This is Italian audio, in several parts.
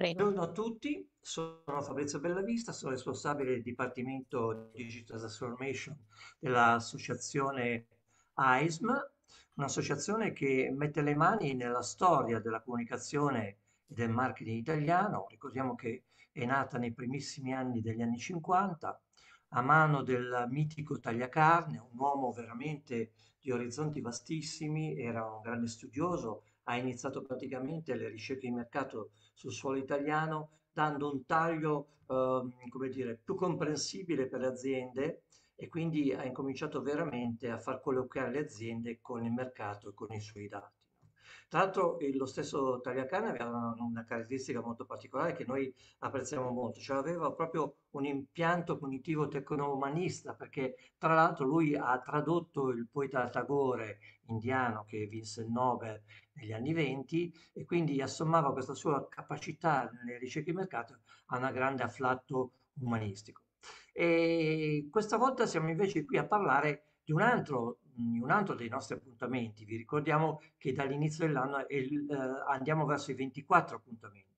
Buongiorno a tutti, sono Fabrizio Bellavista, sono responsabile del Dipartimento Digital Transformation dell'associazione AISM, un'associazione che mette le mani nella storia della comunicazione e del marketing italiano. Ricordiamo che è nata nei primissimi anni degli anni 50 a mano del mitico Tagliacarne, un uomo veramente di orizzonti vastissimi, era un grande studioso, ha iniziato praticamente le ricerche di mercato sul suolo italiano dando un taglio eh, come dire, più comprensibile per le aziende e quindi ha incominciato veramente a far colloquiare le aziende con il mercato e con i suoi dati. Tra l'altro lo stesso Tagliacane aveva una, caratteristica molto particolare che noi apprezziamo molto, cioè aveva proprio un impianto cognitivo tecno-umanista, perché tra l'altro lui ha tradotto il poeta Tagore indiano che vinse il Nobel negli anni 20 e quindi assommava questa sua capacità nelle ricerche di mercato a un grande afflatto umanistico. E questa volta siamo invece qui a parlare di un altro, di un altro dei nostri appuntamenti. Vi ricordiamo che dall'inizio dell'anno eh, andiamo verso i 24 appuntamenti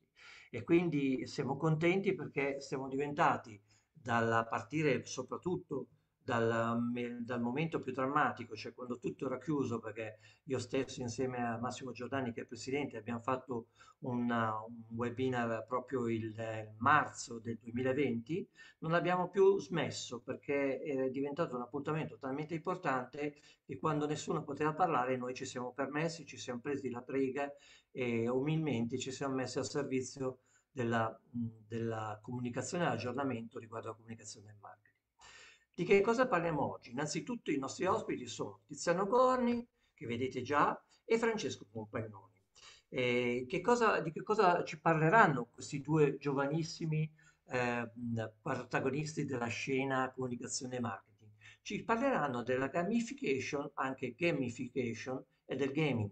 e quindi siamo contenti perché siamo diventati, dal partire soprattutto dal, dal, momento più drammatico, cioè quando tutto era chiuso, perché io stesso insieme a Massimo Giordani, che è presidente, abbiamo fatto una, un webinar proprio il, il, marzo del 2020, non abbiamo più smesso perché è diventato un appuntamento talmente importante che quando nessuno poteva parlare noi ci siamo permessi, ci siamo presi la prega e umilmente ci siamo messi al servizio della, della comunicazione e dell'aggiornamento riguardo alla comunicazione del marketing. Di che cosa parliamo oggi? Innanzitutto i nostri ospiti sono Tiziano Corni, che vedete già, e Francesco Compagnoni. Eh, di che cosa ci parleranno questi due giovanissimi eh, protagonisti della scena comunicazione e marketing? Ci parleranno della gamification, anche gamification e del gaming.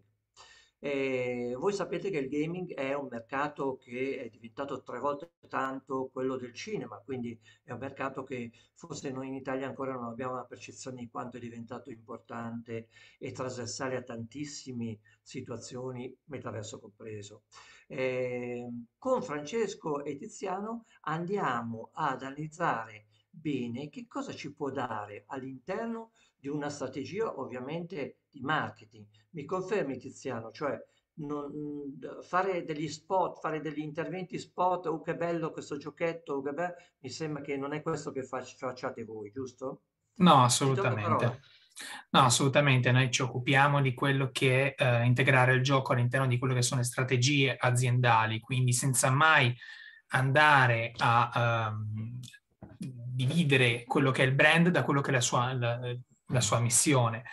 Eh, voi sapete che il gaming è un mercato che è diventato tre volte tanto quello del cinema, quindi è un mercato che forse noi in Italia ancora non abbiamo una percezione di quanto è diventato importante e trasversale a tantissime situazioni, metaverso compreso. Eh, con Francesco e Tiziano andiamo ad analizzare bene che cosa ci può dare all'interno di una strategia ovviamente di marketing. Mi confermi Tiziano, cioè non, fare degli spot, fare degli interventi spot, oh che bello questo giochetto, oh che bello, mi sembra che non è questo che facciate voi, giusto? No, assolutamente. No, assolutamente, noi ci occupiamo di quello che è eh, integrare il gioco all'interno di quello che sono le strategie aziendali, quindi senza mai andare a um, dividere quello che è il brand da quello che è la sua, la, la sua missione.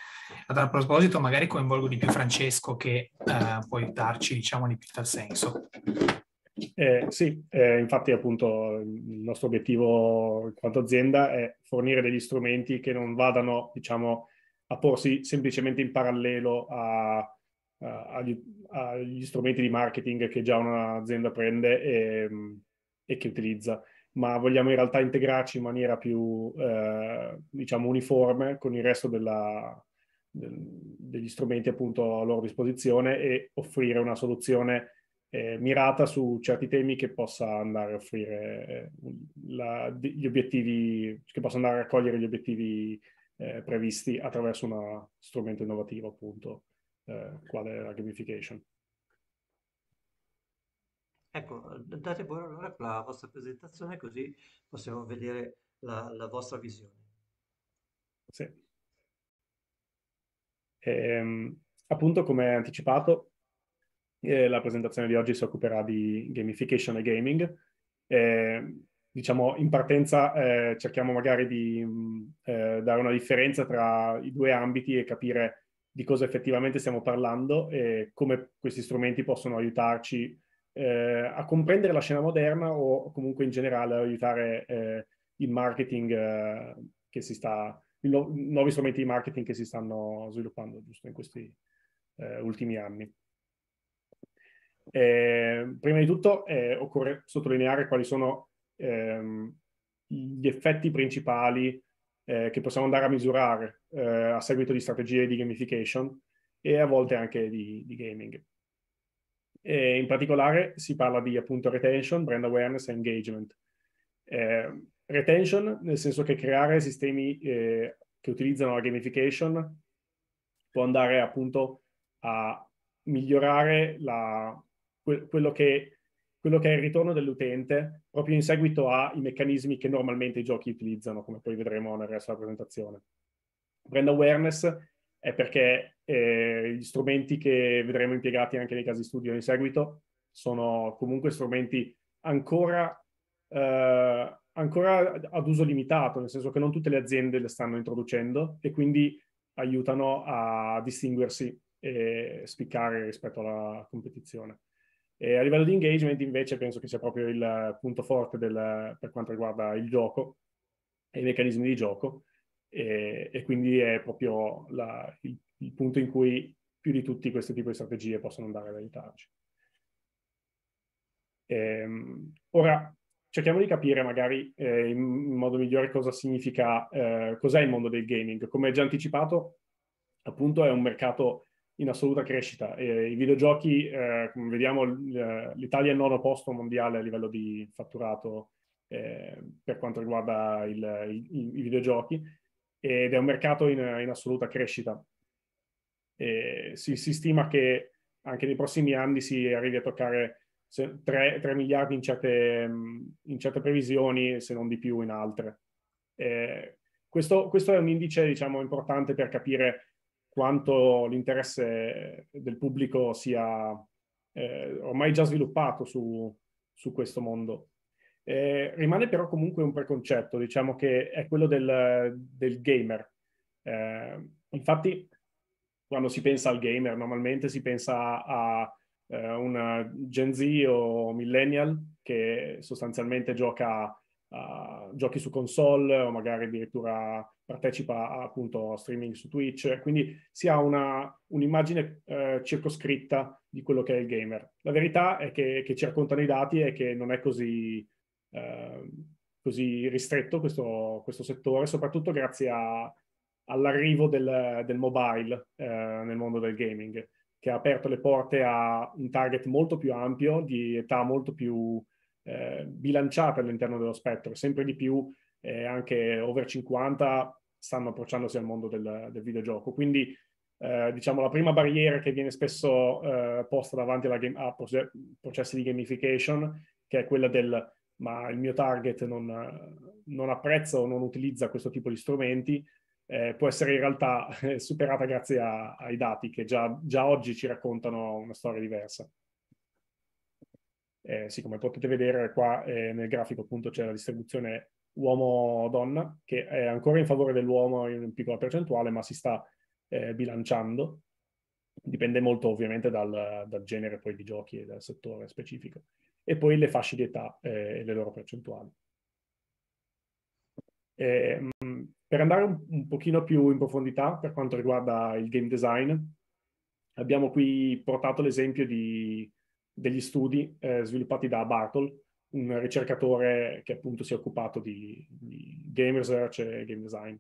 A tal proposito, magari coinvolgo di più Francesco che eh, può aiutarci, diciamo, di più in tal senso. Eh, sì, eh, infatti appunto il nostro obiettivo in quanto azienda è fornire degli strumenti che non vadano, diciamo, a porsi semplicemente in parallelo a, a, agli, agli, strumenti di marketing che già un'azienda prende e, e che utilizza ma vogliamo in realtà integrarci in maniera più, eh, diciamo, uniforme con il resto della, del, degli strumenti appunto a loro disposizione e offrire una soluzione eh, mirata su certi temi che possa andare a offrire eh, la, gli obiettivi, che possa andare a raccogliere gli obiettivi eh, previsti attraverso uno strumento innovativo appunto, eh, quale la gamification. Ecco, date voi allora la vostra presentazione così possiamo vedere la, la vostra visione. Sì. Ehm, appunto, come anticipato, eh, la presentazione di oggi si occuperà di gamification e gaming. Eh, diciamo, in partenza eh, cerchiamo magari di mh, eh, dare una differenza tra i due ambiti e capire di cosa effettivamente stiamo parlando e come questi strumenti possono aiutarci eh, a comprendere la scena moderna o comunque in generale aiutare eh, il marketing eh, che si sta, i no- nuovi strumenti di marketing che si stanno sviluppando giusto in questi eh, ultimi anni. Eh, prima di tutto eh, occorre sottolineare quali sono ehm, gli effetti principali che possiamo andare a misurare a seguito di strategie di gamification e a volte anche di, di gaming. E in particolare si parla di appunto retention, brand awareness e engagement. Eh, retention nel senso che creare sistemi eh, che utilizzano la gamification può andare appunto a migliorare la, quello, che, quello, che, è il ritorno dell'utente proprio in seguito ai meccanismi che normalmente i giochi utilizzano, come poi vedremo nel resto della presentazione. Brand awareness è perché eh, gli strumenti che vedremo impiegati anche nei casi studio in seguito sono comunque strumenti ancora, eh, ancora ad uso limitato, nel senso che non tutte le aziende le stanno introducendo e quindi aiutano a distinguersi e spiccare rispetto alla competizione. E a livello di engagement invece penso che sia proprio il punto forte del, per quanto riguarda il gioco e i meccanismi di gioco e, e quindi è proprio la, il, il, punto in cui più di tutti questo tipo di strategie possono andare ad aiutarci. Ehm, ora cerchiamo di capire magari eh, in, modo migliore cosa significa, eh, cos'è il mondo del gaming. Come già anticipato, appunto è un mercato in assoluta crescita. Eh, I videogiochi, eh, come vediamo, l'Italia è il nono posto mondiale a livello di fatturato eh, per quanto riguarda il, i, i, videogiochi ed è un mercato in, in assoluta crescita. Si, si, stima che anche nei prossimi anni si arrivi a toccare 3, 3 miliardi in certe, in certe, previsioni, se non di più in altre. Questo, questo, è un indice diciamo, importante per capire quanto l'interesse del pubblico sia eh, ormai già sviluppato su, su questo mondo. Eh, rimane però comunque un preconcetto, diciamo che è quello del, del gamer. Eh, infatti, quando si pensa al gamer, normalmente si pensa a eh, una Gen Z o millennial che sostanzialmente gioca a giochi su console o magari addirittura partecipa a, appunto a streaming su Twitch, quindi si ha una, un'immagine eh, circoscritta di quello che è il gamer. La verità è che, che ci raccontano i dati è che non è così, eh, così ristretto questo, questo, settore, soprattutto grazie a, all'arrivo del, del mobile eh, nel mondo del gaming, che ha aperto le porte a un target molto più ampio, di età molto più eh, bilanciate all'interno dello spettro, sempre di più eh, anche over 50 stanno approcciandosi al mondo del, del videogioco. Quindi eh, diciamo la prima barriera che viene spesso eh, posta davanti game, a processi di gamification, che è quella del ma il mio target non, non apprezza o non utilizza questo tipo di strumenti, eh, può essere in realtà superata grazie a, ai dati che già, già, oggi ci raccontano una storia diversa. Eh, sì, come potete vedere qua eh, nel grafico appunto c'è la distribuzione uomo-donna, che è ancora in favore dell'uomo in piccola percentuale, ma si sta eh, bilanciando. Dipende molto ovviamente dal, dal, genere poi di giochi e dal settore specifico. E poi le fasce di età eh, e le loro percentuali. Eh, per andare un, un pochino più in profondità per quanto riguarda il game design, abbiamo qui portato l'esempio di, degli studi eh, sviluppati da Bartol, un ricercatore che appunto si è occupato di, di game research e game design.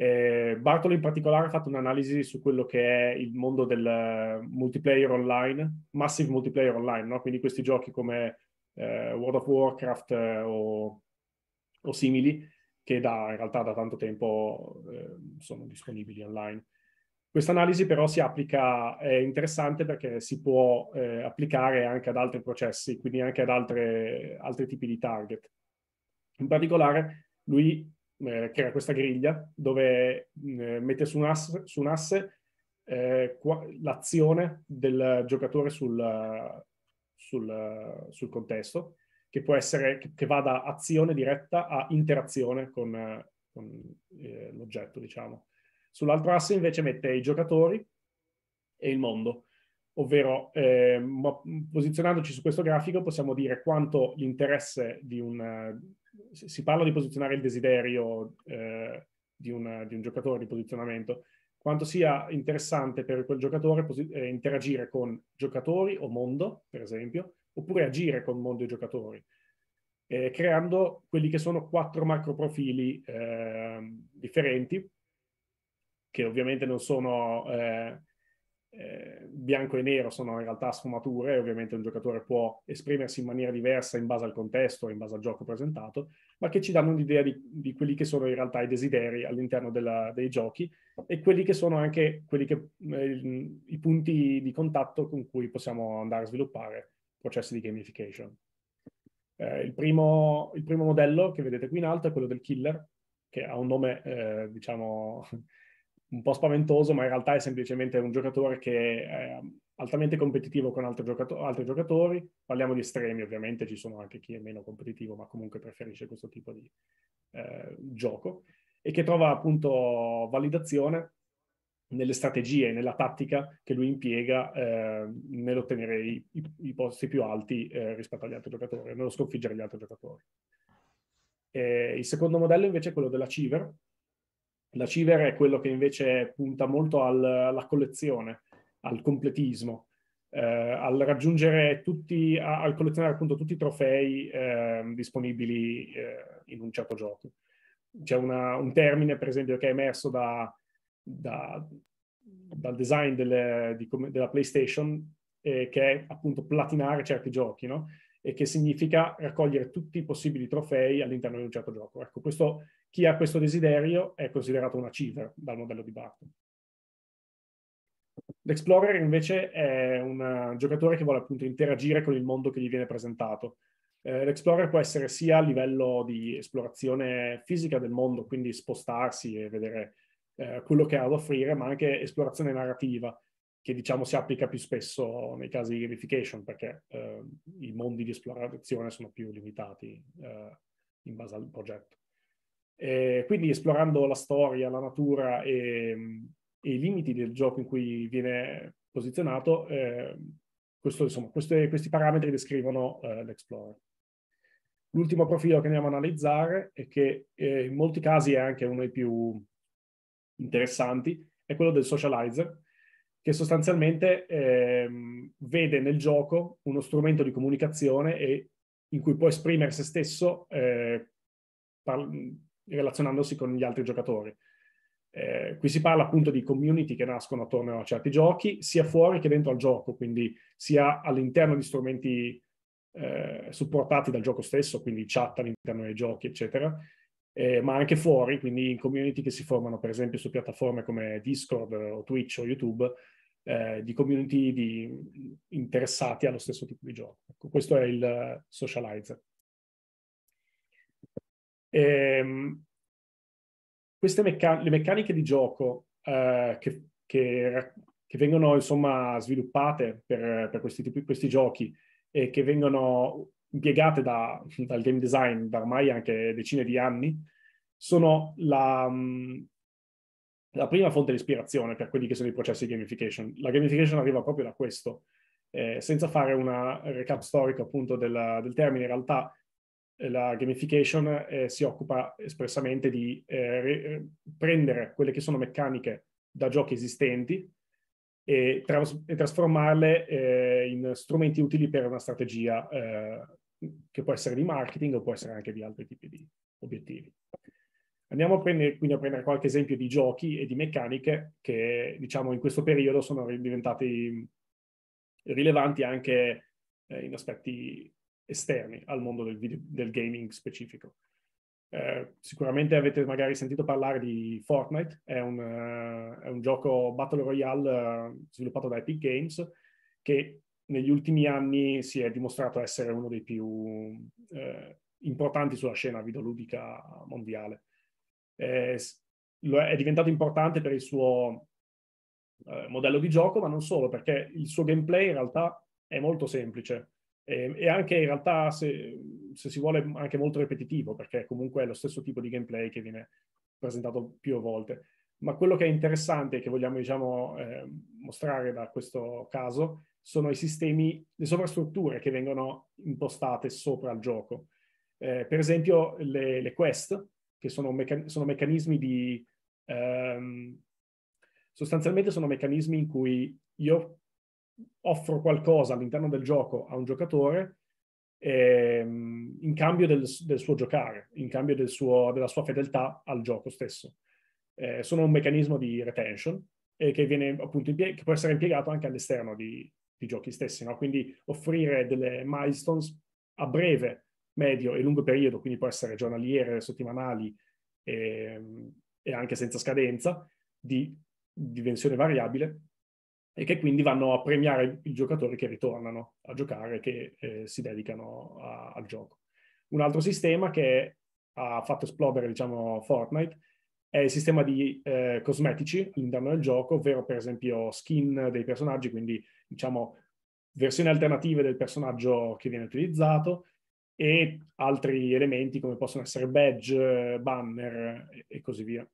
Eh, Bartolo in particolare ha fatto un'analisi su quello che è il mondo del multiplayer online, massive multiplayer online, no? quindi questi giochi come eh, World of Warcraft eh, o, o, simili, che da, in realtà da tanto tempo eh, sono disponibili online. Questa analisi però si applica, è interessante perché si può eh, applicare anche ad altri processi, quindi anche ad altre, altri tipi di target. In particolare lui eh, crea questa griglia dove eh, mette su un asse, su un asse eh, qua, l'azione del giocatore sul, sul, sul, contesto, che può essere, che, che va da azione diretta a interazione con, con eh, l'oggetto, diciamo. Sull'altro asse invece mette i giocatori e il mondo, ovvero eh, posizionandoci su questo grafico possiamo dire quanto l'interesse di un... si parla di posizionare il desiderio eh, di, un, di, un, giocatore di posizionamento, quanto sia interessante per quel giocatore eh, interagire con giocatori o mondo, per esempio, oppure agire con mondo e giocatori. Eh, creando quelli che sono quattro macro profili eh, differenti che ovviamente non sono, eh, bianco e nero sono in realtà sfumature, ovviamente un giocatore può esprimersi in maniera diversa in base al contesto, in base al gioco presentato, ma che ci danno un'idea di, di quelli che sono in realtà i desideri all'interno della, dei giochi e quelli che sono anche che, eh, i punti di contatto con cui possiamo andare a sviluppare processi di gamification. Eh, il, primo, il, primo, modello che vedete qui in alto è quello del killer, che ha un nome, eh, diciamo, un po' spaventoso, ma in realtà è semplicemente un giocatore che è altamente competitivo con altri, giocato- altri giocatori. Parliamo di estremi, ovviamente, ci sono anche chi è meno competitivo, ma comunque preferisce questo tipo di eh, gioco, e che trova appunto validazione nelle strategie, nella tattica che lui impiega eh, nell'ottenere i, i, i, posti più alti eh, rispetto agli altri giocatori, nello sconfiggere gli altri giocatori. E il secondo modello invece è quello dell'achiever, la Civer è quello che invece punta molto al, alla collezione, al completismo, eh, al raggiungere tutti, al collezionare appunto tutti i trofei eh, disponibili eh, in un certo gioco. C'è una, un termine, per esempio, che è emerso da, da, dal design delle, di, della PlayStation, che è appunto platinare certi giochi, no? e che significa raccogliere tutti i possibili trofei all'interno di un certo gioco. Ecco, questo chi ha questo desiderio è considerato un achiever dal modello di Barton. L'Explorer invece è un giocatore che vuole appunto interagire con il mondo che gli viene presentato. Eh, L'Explorer può essere sia a livello di esplorazione fisica del mondo, quindi spostarsi e vedere eh, quello che ha da offrire, ma anche esplorazione narrativa, che diciamo si applica più spesso nei casi di gamification, perché eh, i mondi di esplorazione sono più limitati eh, in base al progetto. Eh, quindi esplorando la storia, la natura e, e, i limiti del gioco in cui viene posizionato, eh, questo, insomma, queste, questi parametri descrivono eh, l'Explorer. L'ultimo profilo che andiamo a analizzare e che eh, in molti casi è anche uno dei più interessanti, è quello del socializer, che sostanzialmente ehm, vede nel gioco uno strumento di comunicazione e in cui può esprimere se stesso eh, relazionandosi con gli altri giocatori. Eh, qui si parla appunto di community che nascono attorno a certi giochi, sia fuori che dentro al gioco, quindi sia all'interno di strumenti eh, supportati dal gioco stesso, quindi chat all'interno dei giochi, eccetera, eh, ma anche fuori, quindi in community che si formano per esempio su piattaforme come Discord o Twitch o YouTube, eh, di community di interessati allo stesso tipo di gioco. Ecco, questo è il socializer. Ehm, queste meccan- le meccaniche di gioco eh, che, che, che, vengono insomma sviluppate per, per questi, tipi, questi giochi e che vengono impiegate da, dal game design da ormai anche decine di anni, sono la, la, prima fonte di ispirazione per quelli che sono i processi di gamification. La gamification arriva proprio da questo. Eh, senza fare una recap storico appunto del, del termine, in realtà la gamification eh, si occupa espressamente di eh, re- prendere quelle che sono meccaniche da giochi esistenti e, tras- e trasformarle eh, in strumenti utili per una strategia eh, che può essere di marketing o può essere anche di altri tipi di obiettivi. Andiamo a prendere, quindi a prendere qualche esempio di giochi e di meccaniche che diciamo in questo periodo sono diventati rilevanti anche eh, in aspetti esterni al mondo del, video, del gaming specifico. Eh, sicuramente avete magari sentito parlare di Fortnite, è un, uh, è un gioco Battle Royale uh, sviluppato da Epic Games che negli ultimi anni si è dimostrato essere uno dei più uh, importanti sulla scena videoludica mondiale. è diventato importante per il suo modello di gioco, ma non solo, perché il suo gameplay in realtà è molto semplice e, e anche in realtà, se, se, si vuole, anche molto ripetitivo, perché comunque è lo stesso tipo di gameplay che viene presentato più volte. Ma quello che è interessante e che vogliamo diciamo, eh, mostrare da questo caso sono i sistemi, le sovrastrutture che vengono impostate sopra il gioco. Eh, per esempio le, le, quest, che sono, meccan- sono meccanismi di... Ehm, sostanzialmente sono meccanismi in cui io offro qualcosa all'interno del gioco a un giocatore ehm, in cambio del, del, suo giocare, in cambio del suo, della sua fedeltà al gioco stesso. Eh, sono un meccanismo di retention e che, viene, appunto, che può essere impiegato anche all'esterno di, di giochi stessi, no? quindi offrire delle milestones a breve, medio e lungo periodo, quindi può essere giornaliere, settimanali e, e anche senza scadenza, di dimensione variabile, e che quindi vanno a premiare i giocatori che ritornano a giocare che eh, si dedicano a, al gioco. Un altro sistema che ha fatto esplodere, diciamo, Fortnite è il sistema di eh, cosmetici all'interno del gioco, ovvero per esempio skin dei personaggi, quindi diciamo versioni alternative del personaggio che viene utilizzato e altri elementi come possono essere badge, banner e così via.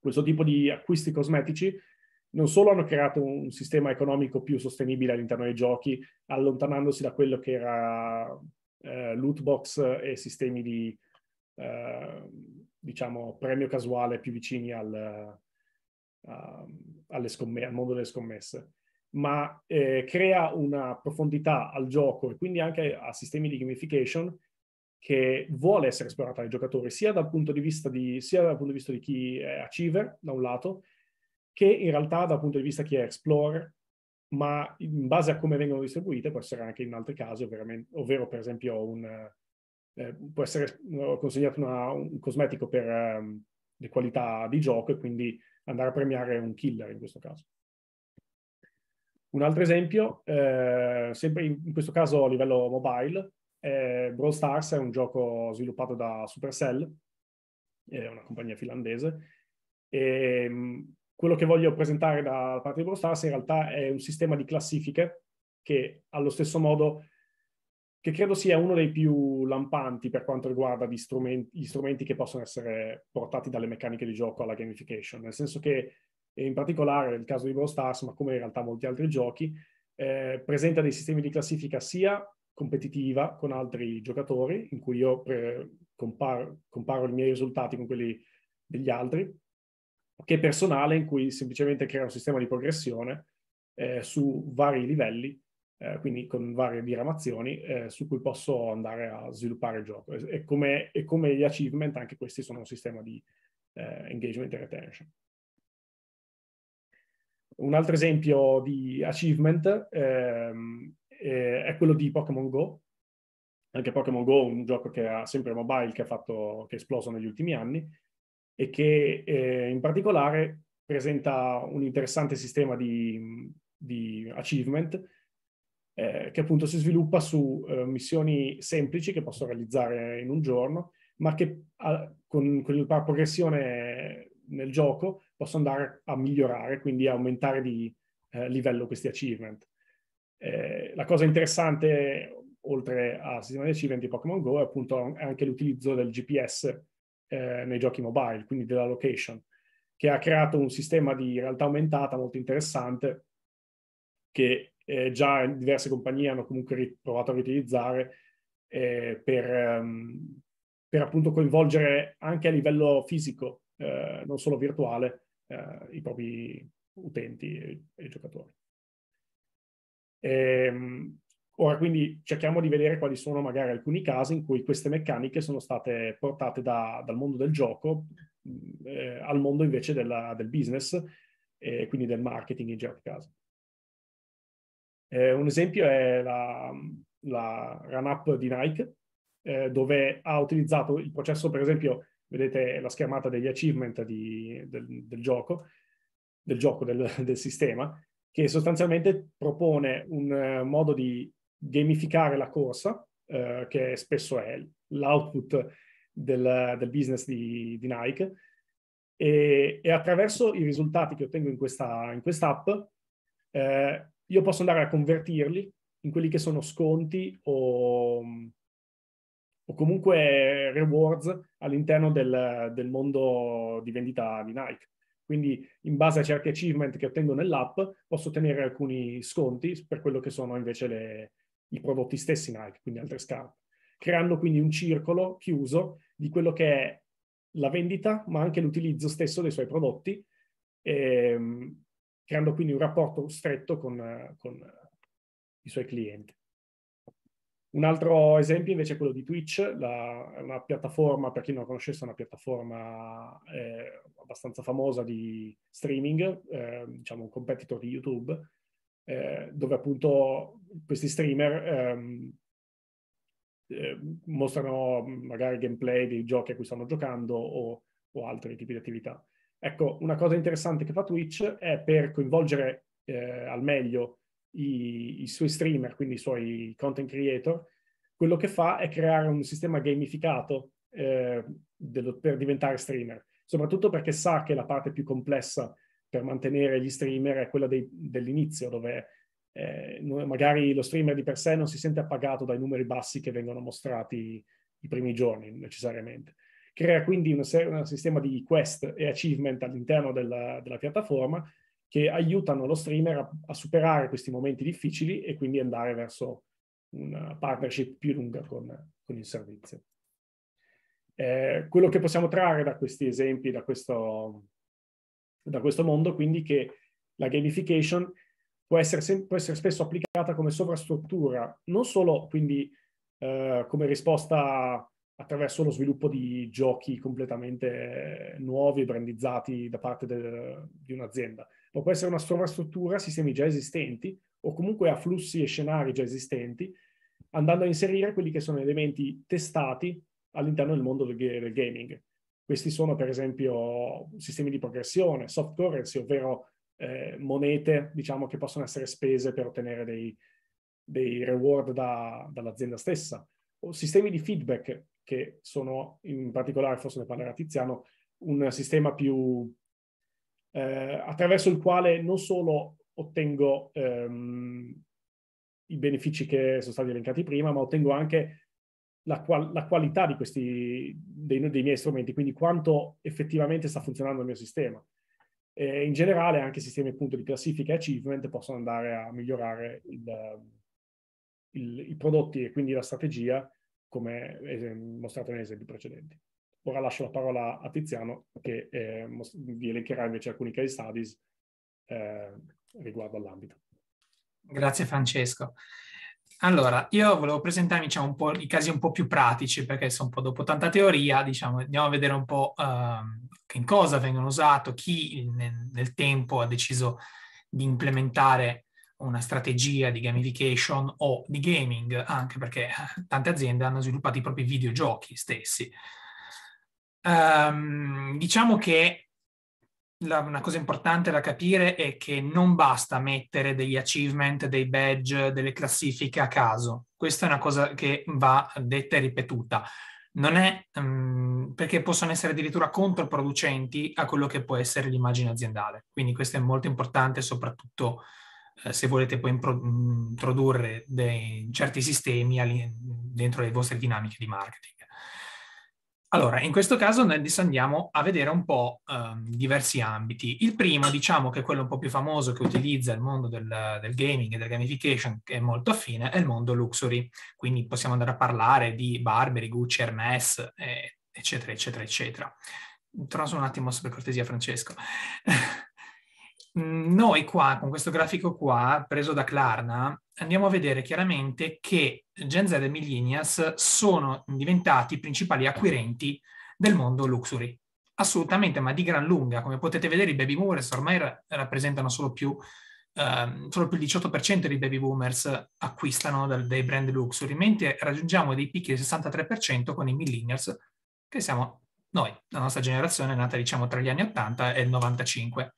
Questo tipo di acquisti cosmetici non solo hanno creato un sistema economico più sostenibile all'interno dei giochi, allontanandosi da quello che era eh, loot box e sistemi di, eh, diciamo, premio casuale più vicini al, uh, scomm- al mondo delle scommesse, ma eh, crea una profondità al gioco e quindi anche a sistemi di gamification che vuole essere esplorata dai giocatori, sia dal punto di vista di, punto di, vista di chi è achiever, da un lato, che in realtà dal punto di vista chi è explorer, ma in base a come vengono distribuite può essere anche in altri casi, ovvero per esempio un, eh, può essere consegnato una, un cosmetico per um, le qualità di gioco e quindi andare a premiare un killer in questo caso. Un altro esempio, eh, sempre in, in, questo caso a livello mobile, eh, Brawl Stars è un gioco sviluppato da Supercell, una compagnia finlandese, e quello che voglio presentare da parte di Brawl Stars in realtà è un sistema di classifiche che allo stesso modo che credo sia uno dei più lampanti per quanto riguarda gli strumenti, gli strumenti, che possono essere portati dalle meccaniche di gioco alla gamification, nel senso che in particolare nel caso di Brawl Stars, ma come in realtà molti altri giochi, eh, presenta dei sistemi di classifica sia competitiva con altri giocatori, in cui io pre- comparo, comparo i miei risultati con quelli degli altri, che personale in cui semplicemente crea un sistema di progressione eh, su vari livelli, eh, quindi con varie diramazioni, eh, su cui posso andare a sviluppare il gioco. E, e, come, e, come, gli achievement, anche questi sono un sistema di eh, engagement e retention. Un altro esempio di achievement ehm, è quello di Pokémon Go. Anche Pokémon Go è un gioco che ha sempre mobile, che, ha fatto, che è esploso negli ultimi anni, e che eh, in particolare presenta un interessante sistema di, di achievement eh, che appunto si sviluppa su eh, missioni semplici che posso realizzare in un giorno, ma che a, con, con la progressione nel gioco posso andare a migliorare, quindi aumentare di eh, livello questi achievement. Eh, la cosa interessante, oltre al sistema di achievement di Pokémon Go, è appunto anche l'utilizzo del GPS eh, nei giochi mobile, quindi della location, che ha creato un sistema di realtà aumentata molto interessante che eh, già diverse compagnie hanno comunque provato a riutilizzare eh, per, um, per, appunto coinvolgere anche a livello fisico, eh, non solo virtuale, eh, i propri utenti e, e giocatori. E, ehm, Ora quindi cerchiamo di vedere quali sono magari alcuni casi in cui queste meccaniche sono state portate da, dal mondo del gioco eh, al mondo invece della, del business e quindi del marketing in certi casi. Eh, un esempio è la, la run-up di Nike, eh, dove ha utilizzato il processo, per esempio, vedete la schermata degli achievement di, del, del, gioco, del gioco, del, del sistema, che sostanzialmente propone un uh, modo di gamificare la corsa, eh, che spesso è l'output del, del business di, di Nike, e, e, attraverso i risultati che ottengo in, questa, in quest'app, eh, io posso andare a convertirli in quelli che sono sconti o, o comunque rewards all'interno del, del mondo di vendita di Nike. Quindi in base a certi achievement che ottengo nell'app posso ottenere alcuni sconti per quello che sono invece le, i prodotti stessi Nike, quindi altre scarpe, creando quindi un circolo chiuso di quello che è la vendita, ma anche l'utilizzo stesso dei suoi prodotti, ehm, creando quindi un rapporto stretto con, con i suoi clienti. Un altro esempio invece è quello di Twitch, la, una piattaforma, per chi non la conoscesse, una piattaforma eh, abbastanza famosa di streaming, eh, diciamo un competitor di YouTube, eh, dove appunto questi streamer ehm, eh, mostrano magari gameplay dei giochi a cui stanno giocando o, o, altri tipi di attività. Ecco, una cosa interessante che fa Twitch è per coinvolgere eh, al meglio i, i, suoi streamer, quindi i suoi content creator, quello che fa è creare un sistema gamificato eh, dello, per diventare streamer, soprattutto perché sa che la parte più complessa per mantenere gli streamer è quella dei, dell'inizio, dove eh, magari lo streamer di per sé non si sente appagato dai numeri bassi che vengono mostrati i primi giorni necessariamente. Crea quindi un, sistema di quest e achievement all'interno della, della piattaforma che aiutano lo streamer a, a, superare questi momenti difficili e quindi andare verso una partnership più lunga con, con il servizio. Eh, quello che possiamo trarre da questi esempi, da questo, da questo mondo, quindi che la gamification può essere, può essere spesso applicata come sovrastruttura, non solo quindi eh, come risposta attraverso lo sviluppo di giochi completamente nuovi brandizzati da parte del, di un'azienda, ma può essere una sovrastruttura a sistemi già esistenti o comunque a flussi e scenari già esistenti, andando a inserire quelli che sono elementi testati all'interno del mondo del, del gaming. Questi sono per esempio sistemi di progressione, soft currency, ovvero eh, monete diciamo, che possono essere spese per ottenere dei, dei reward da, dall'azienda stessa, o sistemi di feedback che sono in particolare, forse ne parlerà Tiziano, un sistema più eh, attraverso il quale non solo ottengo ehm, i benefici che sono stati elencati prima, ma ottengo anche la, qual- la qualità di questi, dei, dei, miei strumenti, quindi quanto effettivamente sta funzionando il mio sistema. E in generale anche sistemi appunto di classifica e achievement possono andare a migliorare il, il, i prodotti e quindi la strategia come mostrato negli esempi precedenti. Ora lascio la parola a Tiziano che eh, vi elencherà invece alcuni case studies eh, riguardo all'ambito. Grazie Francesco. Allora, io volevo presentarmi diciamo, un po' i casi un po' più pratici, perché sono un po' dopo tanta teoria, diciamo, andiamo a vedere un po' uh, in cosa vengono usato, chi nel, nel, tempo ha deciso di implementare una strategia di gamification o di gaming, anche perché tante aziende hanno sviluppato i propri videogiochi stessi. Um, diciamo che la, una cosa importante da capire è che non basta mettere degli achievement, dei badge, delle classifiche a caso. Questa è una cosa che va detta e ripetuta. Non è um, perché possono essere addirittura controproducenti a quello che può essere l'immagine aziendale. Quindi questo è molto importante, soprattutto eh, se volete poi introdurre dei, certi sistemi dentro le vostre dinamiche di marketing. Allora, in questo caso adesso andiamo a vedere un po' um, diversi ambiti. Il primo, diciamo che è quello un po' più famoso che utilizza il mondo del, del, gaming e del gamification, che è molto affine, è il mondo luxury. Quindi possiamo andare a parlare di Barberi, Gucci, Hermes, eh, eccetera, eccetera, eccetera. Torno un attimo per cortesia, Francesco. Noi qua, con questo grafico qua, preso da Klarna, andiamo a vedere chiaramente che Gen Z e Millennials sono diventati i principali acquirenti del mondo luxury. Assolutamente, ma di gran lunga. Come potete vedere, i baby boomers ormai rappresentano solo più, uh, solo più il 18% dei baby boomers acquistano dal, dei brand luxury, mentre raggiungiamo dei picchi del 63% con i millennials, che siamo noi, la nostra generazione nata diciamo tra gli anni 80 e il 95.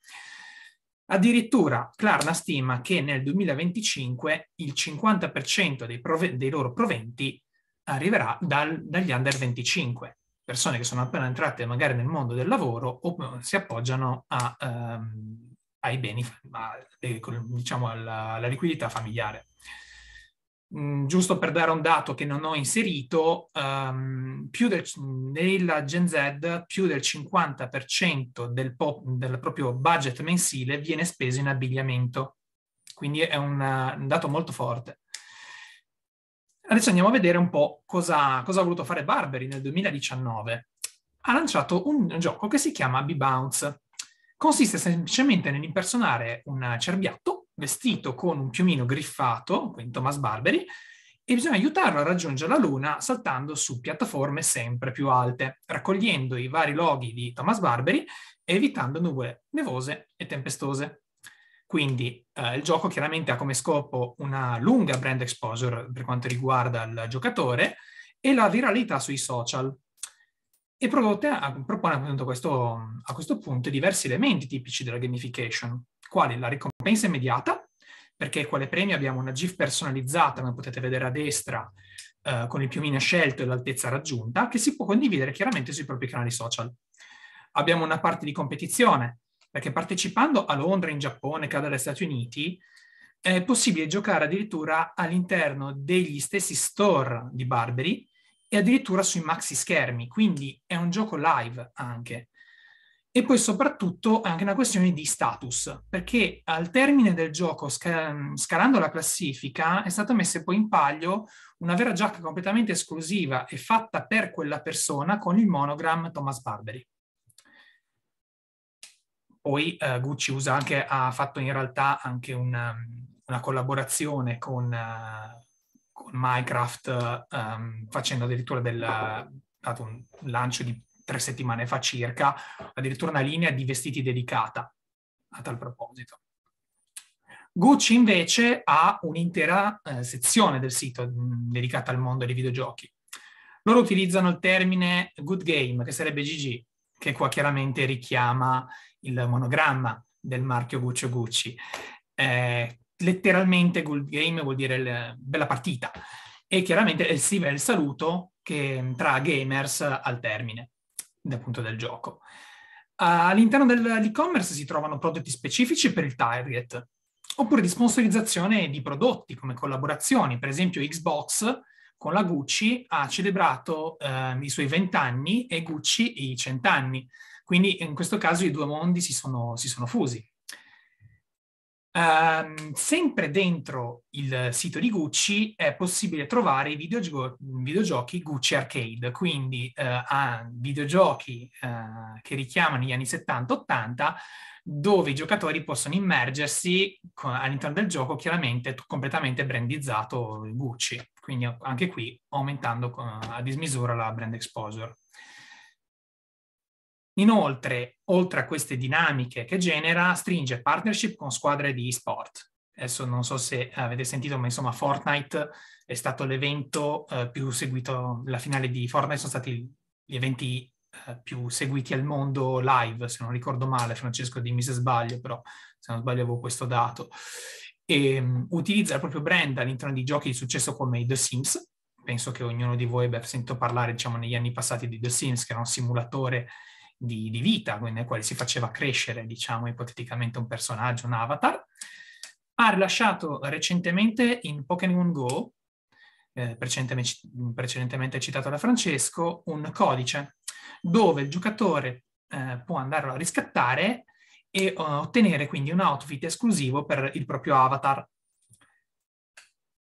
Addirittura Klarna stima che nel 2025 il 50% dei, prove- dei loro proventi arriverà dal, dagli under 25, persone che sono appena entrate magari nel mondo del lavoro o si appoggiano a, um, ai beni, a, diciamo alla, alla liquidità familiare. Giusto per dare un dato che non ho inserito, um, del, nella Gen Z più del 50% del, po- del, proprio budget mensile viene speso in abbigliamento, quindi è una, un dato molto forte. Adesso andiamo a vedere un po' cosa, cosa ha voluto fare Barberi nel 2019. Ha lanciato un gioco che si chiama B-Bounce. Consiste semplicemente nell'impersonare un cerbiatto vestito con un piumino griffato, quindi Thomas Barberi, e bisogna aiutarlo a raggiungere la Luna saltando su piattaforme sempre più alte, raccogliendo i vari loghi di Thomas Barberi e evitando nuvole nevose e tempestose. Quindi eh, il gioco chiaramente ha come scopo una lunga brand exposure per quanto riguarda il giocatore e la viralità sui social. E propone appunto questo, a questo punto diversi elementi tipici della gamification, quali la ricompensa immediata, perché quale premio abbiamo una GIF personalizzata, come potete vedere a destra, eh, con il piumino scelto e l'altezza raggiunta, che si può condividere chiaramente sui propri canali social. Abbiamo una parte di competizione, perché partecipando a Londra, in Giappone, che dagli Stati Uniti, è possibile giocare addirittura all'interno degli stessi store di Barberi e addirittura sui maxi schermi, quindi è un gioco live anche. E poi soprattutto è anche una questione di status, perché al termine del gioco, sca- scalando la classifica, è stata messa poi in palio una vera giacca completamente esclusiva e fatta per quella persona con il monogram Thomas Barberi. Poi eh, Gucci usa anche, ha fatto in realtà anche una, una collaborazione con, uh, con Minecraft, um, facendo addirittura del, un lancio di tre settimane fa circa, addirittura una linea di vestiti dedicata a tal proposito. Gucci invece ha un'intera eh, sezione del sito mh, mm, dedicata al mondo dei videogiochi. Loro utilizzano il termine good game, che sarebbe GG, che qua chiaramente richiama il monogramma del marchio Gucci Gucci. Eh, letteralmente good game vuol dire il, bella partita e chiaramente il, il saluto che tra gamers al termine appunto del gioco. Uh, all'interno dell'e-commerce si trovano prodotti specifici per il target, oppure di sponsorizzazione di prodotti come collaborazioni. Per esempio Xbox con la Gucci ha celebrato uh, i suoi vent'anni e Gucci i cent'anni. Quindi in questo caso i due mondi si sono, si sono fusi. Um, sempre dentro il sito di Gucci è possibile trovare i videogio- videogiochi Gucci Arcade, quindi uh, videogiochi uh, che richiamano gli anni 70-80 dove i giocatori possono immergersi con, all'interno del gioco chiaramente completamente brandizzato Gucci, quindi anche qui aumentando uh, a dismisura la brand exposure. Inoltre, oltre a queste dinamiche che genera, stringe partnership con squadre di e-sport. Adesso non so se avete sentito, ma insomma Fortnite è stato l'evento eh, più seguito, la finale di Fortnite sono stati gli eventi eh, più seguiti al mondo live, se non ricordo male, Francesco dimmi se sbaglio, però se non sbaglio avevo questo dato. E, um, utilizza il proprio brand all'interno di giochi di successo come i The Sims. Penso che ognuno di voi abbia sentito parlare, diciamo, negli anni passati di The Sims, che era un simulatore di, di vita nel quale si faceva crescere, diciamo, ipoteticamente un personaggio, un avatar. Ha rilasciato recentemente in Pokémon Go, eh, precedentemente, precedentemente citato da Francesco, un codice dove il giocatore eh, può andarlo a riscattare e uh, ottenere quindi un outfit esclusivo per il proprio avatar.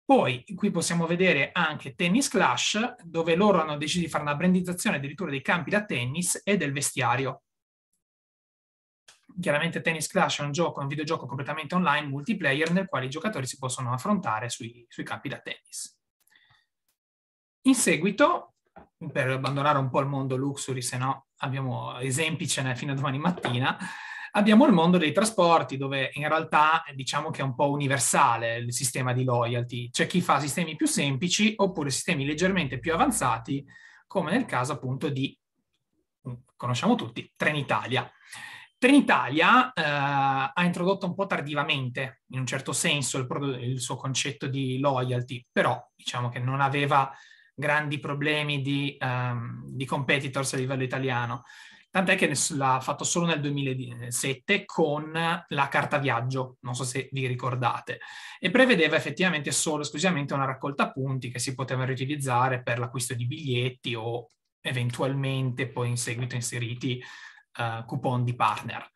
Poi qui possiamo vedere anche Tennis Clash, dove loro hanno deciso di fare una brandizzazione addirittura dei campi da tennis e del vestiario. Chiaramente Tennis Clash è un gioco, un videogioco completamente online, multiplayer, nel quale i giocatori si possono affrontare sui, sui campi da tennis. In seguito, per abbandonare un po' il mondo luxury, se no abbiamo esempi ce n'è fino a domani mattina, Abbiamo il mondo dei trasporti, dove in realtà diciamo che è un po' universale il sistema di loyalty. C'è chi fa sistemi più semplici oppure sistemi leggermente più avanzati, come nel caso appunto di, conosciamo tutti, Trenitalia. Trenitalia eh, ha introdotto un po' tardivamente, in un certo senso, il, il, suo concetto di loyalty, però diciamo che non aveva grandi problemi di, um, di competitors a livello italiano tant'è che l'ha fatto solo nel 2007 con la carta viaggio, non so se vi ricordate, e prevedeva effettivamente solo esclusivamente una raccolta punti che si potevano riutilizzare per l'acquisto di biglietti o eventualmente poi in seguito inseriti uh, coupon di partner.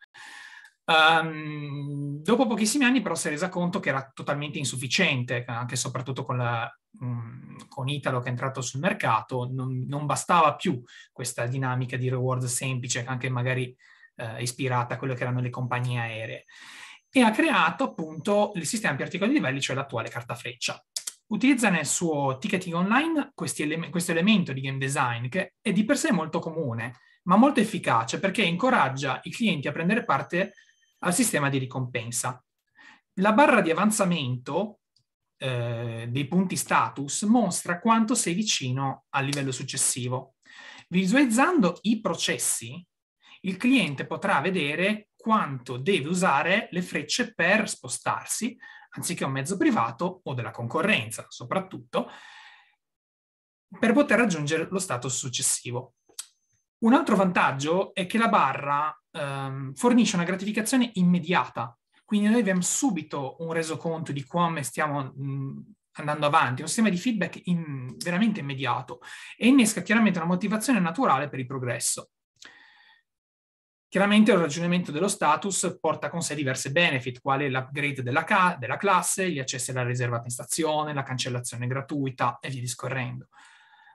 Um, dopo pochissimi anni però si è resa conto che era totalmente insufficiente, anche e soprattutto con, la, um, con Italo che è entrato sul mercato, non, non, bastava più questa dinamica di reward semplice, anche magari uh, ispirata a quello che erano le compagnie aeree. E ha creato appunto il sistema più articoli di livelli, cioè l'attuale carta freccia. utilizza nel suo ticketing online ele- questo elemento di game design che è di per sé molto comune, ma molto efficace perché incoraggia i clienti a prendere parte al sistema di ricompensa. La barra di avanzamento eh, dei punti status mostra quanto sei vicino al livello successivo. Visualizzando i processi, il cliente potrà vedere quanto deve usare le frecce per spostarsi, anziché un mezzo privato o della concorrenza, soprattutto, per poter raggiungere lo status successivo. Un altro vantaggio è che la barra ehm, fornisce una gratificazione immediata, quindi noi abbiamo subito un resoconto di come stiamo mh, andando avanti, un sistema di feedback in, veramente immediato e innesca chiaramente una motivazione naturale per il progresso. Chiaramente il raggiungimento dello status porta con sé diverse benefit, quali l'upgrade della, ca- della classe, gli accessi alla riservata in stazione, la cancellazione gratuita e via discorrendo.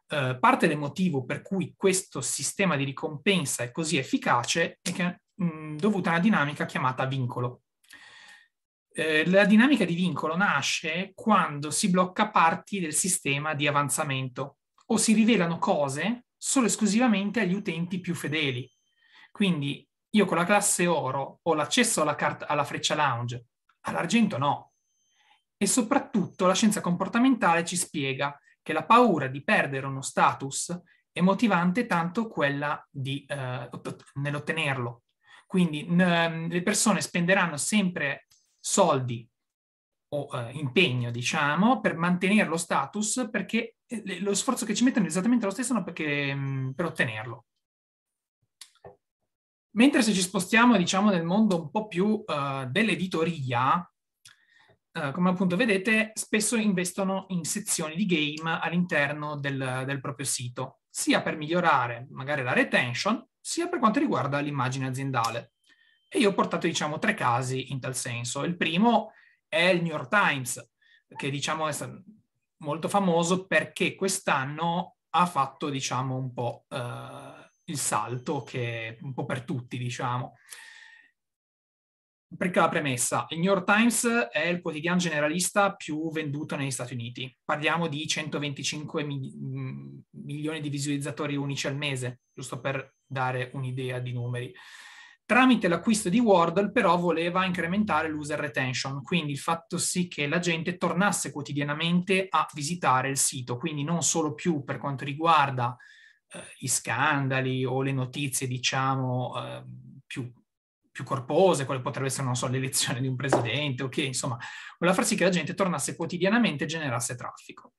Uh, parte del motivo per cui questo sistema di ricompensa è così efficace è che, mh, dovuta a una dinamica chiamata vincolo. Uh, la dinamica di vincolo nasce quando si blocca parti del sistema di avanzamento o si rivelano cose solo esclusivamente agli utenti più fedeli. Quindi io con la classe oro ho l'accesso alla, carta, alla freccia lounge, all'argento no. E soprattutto la scienza comportamentale ci spiega che la paura di perdere uno status è motivante tanto quella di, eh, nell'ottenerlo. Quindi n- le persone spenderanno sempre soldi o eh, impegno, diciamo, per mantenere lo status perché eh, lo sforzo che ci mettono è esattamente lo stesso perché, mh, mm, per ottenerlo. Mentre se ci spostiamo, diciamo, nel mondo un po' più uh, dell'editoria, uh, come appunto vedete, spesso investono in sezioni di game all'interno del, del, proprio sito, sia per migliorare magari la retention, sia per quanto riguarda l'immagine aziendale. E io ho portato, diciamo, tre casi in tal senso. Il primo è il New York Times, che diciamo è molto famoso perché quest'anno ha fatto, diciamo, un po'... Uh, il salto che un po' per tutti, diciamo. Perché la premessa, il New York Times è il quotidiano generalista più venduto negli Stati Uniti. Parliamo di 125 mi- mm, milioni di visualizzatori unici al mese, giusto per dare un'idea di numeri. Tramite l'acquisto di Wordle però voleva incrementare l'user retention, quindi il fatto sì che la gente tornasse quotidianamente a visitare il sito, quindi non solo più per quanto riguarda eh, gli scandali o le notizie, diciamo, eh, più, più, corpose, quale potrebbe essere, non so, l'elezione di un presidente, ok, insomma, voleva far sì che la gente tornasse quotidianamente e generasse traffico.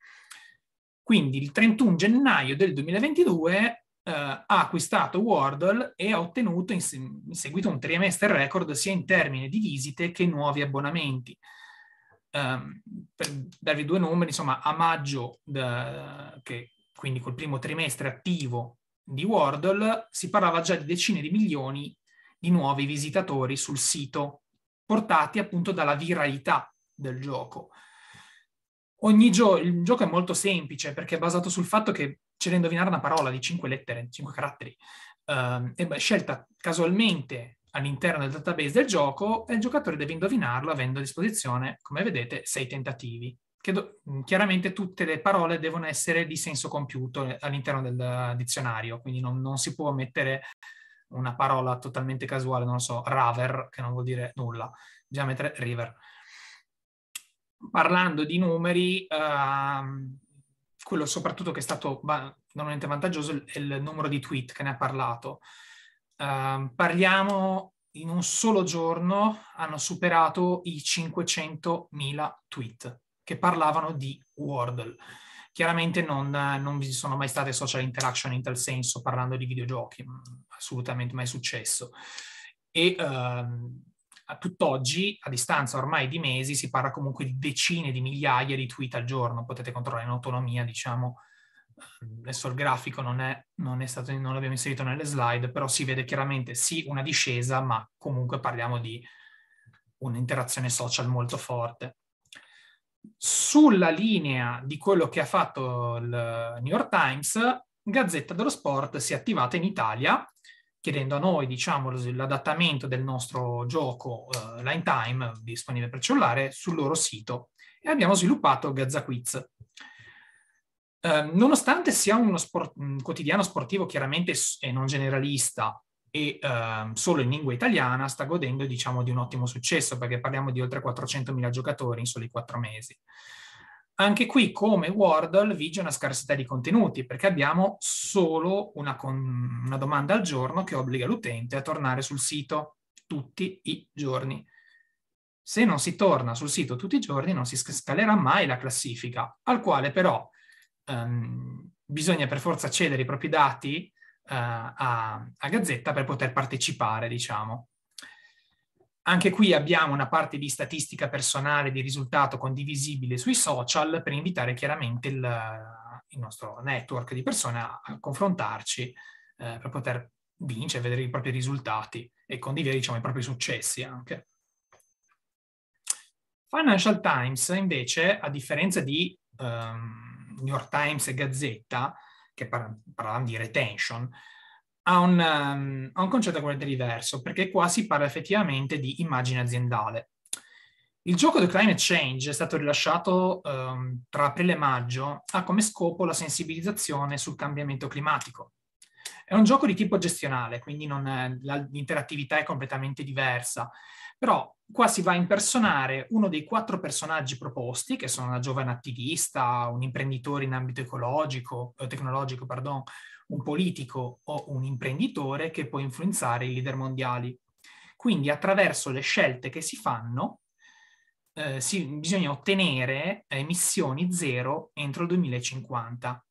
Quindi il 31 gennaio del 2022 eh, ha acquistato Wordle e ha ottenuto in, in, seguito un trimestre record sia in termini di visite che nuovi abbonamenti. Um, per darvi due numeri, insomma, a maggio, da, che quindi col primo trimestre attivo di Wordle, si parlava già di decine di milioni di nuovi visitatori sul sito, portati appunto dalla viralità del gioco. Ogni gio- il gioco è molto semplice perché è basato sul fatto che c'è da indovinare una parola di cinque lettere, cinque caratteri, uh, è scelta casualmente all'interno del database del gioco e il giocatore deve indovinarlo avendo a disposizione, come vedete, sei tentativi che do- chiaramente tutte le parole devono essere di senso compiuto eh, all'interno del dizionario, quindi non, non si può mettere una parola totalmente casuale, non lo so, raver, che non vuol dire nulla, bisogna mettere river. Parlando di numeri, uh, quello soprattutto che è stato normalmente vantaggioso è il numero di tweet che ne ha parlato. Uh, parliamo in un solo giorno hanno superato i 500.000 tweet che parlavano di Wordle. Chiaramente non, non, vi sono mai state social interaction in tal senso parlando di videogiochi, assolutamente mai successo. E ehm, a tutt'oggi, a distanza ormai di mesi, si parla comunque di decine di migliaia di tweet al giorno, potete controllare in autonomia, diciamo, adesso il grafico non, è, non, è stato, non l'abbiamo inserito nelle slide, però si vede chiaramente sì una discesa, ma comunque parliamo di un'interazione social molto forte sulla linea di quello che ha fatto il New York Times, Gazzetta dello Sport si è attivata in Italia chiedendo a noi diciamo, l'adattamento del nostro gioco uh, Line Time disponibile per cellulare sul loro sito e abbiamo sviluppato Gazza Quiz. Uh, nonostante sia uno sport, un quotidiano sportivo chiaramente e non generalista e uh, solo in lingua italiana, sta godendo diciamo, di un ottimo successo perché parliamo di oltre 400.000 giocatori in soli quattro mesi. Anche qui, come Wordle, vige una scarsità di contenuti perché abbiamo solo una, con- una domanda al giorno che obbliga l'utente a tornare sul sito tutti i giorni. Se non si torna sul sito tutti i giorni non si scalerà mai la classifica, al quale però um, bisogna per forza cedere i propri dati a, a, Gazzetta per poter partecipare, diciamo. Anche qui abbiamo una parte di statistica personale di risultato condivisibile sui social per invitare chiaramente il, il nostro network di persone a, a confrontarci eh, per poter vincere, vedere i propri risultati e condividere diciamo, i propri successi anche. Financial Times invece, a differenza di um, New York Times e Gazzetta, che par- parlavano di retention, ha un, um, ha un concetto completamente diverso, perché qua si parla effettivamente di immagine aziendale. Il gioco The Climate Change è stato rilasciato um, tra aprile e maggio, ha come scopo la sensibilizzazione sul cambiamento climatico. È un gioco di tipo gestionale, quindi è, l'interattività è completamente diversa però qua si va a impersonare uno dei quattro personaggi proposti, che sono una giovane attivista, un imprenditore in ambito ecologico, eh, tecnologico, pardon, un politico o un imprenditore che può influenzare i leader mondiali. Quindi attraverso le scelte che si fanno eh, si, bisogna ottenere emissioni zero entro il 2050.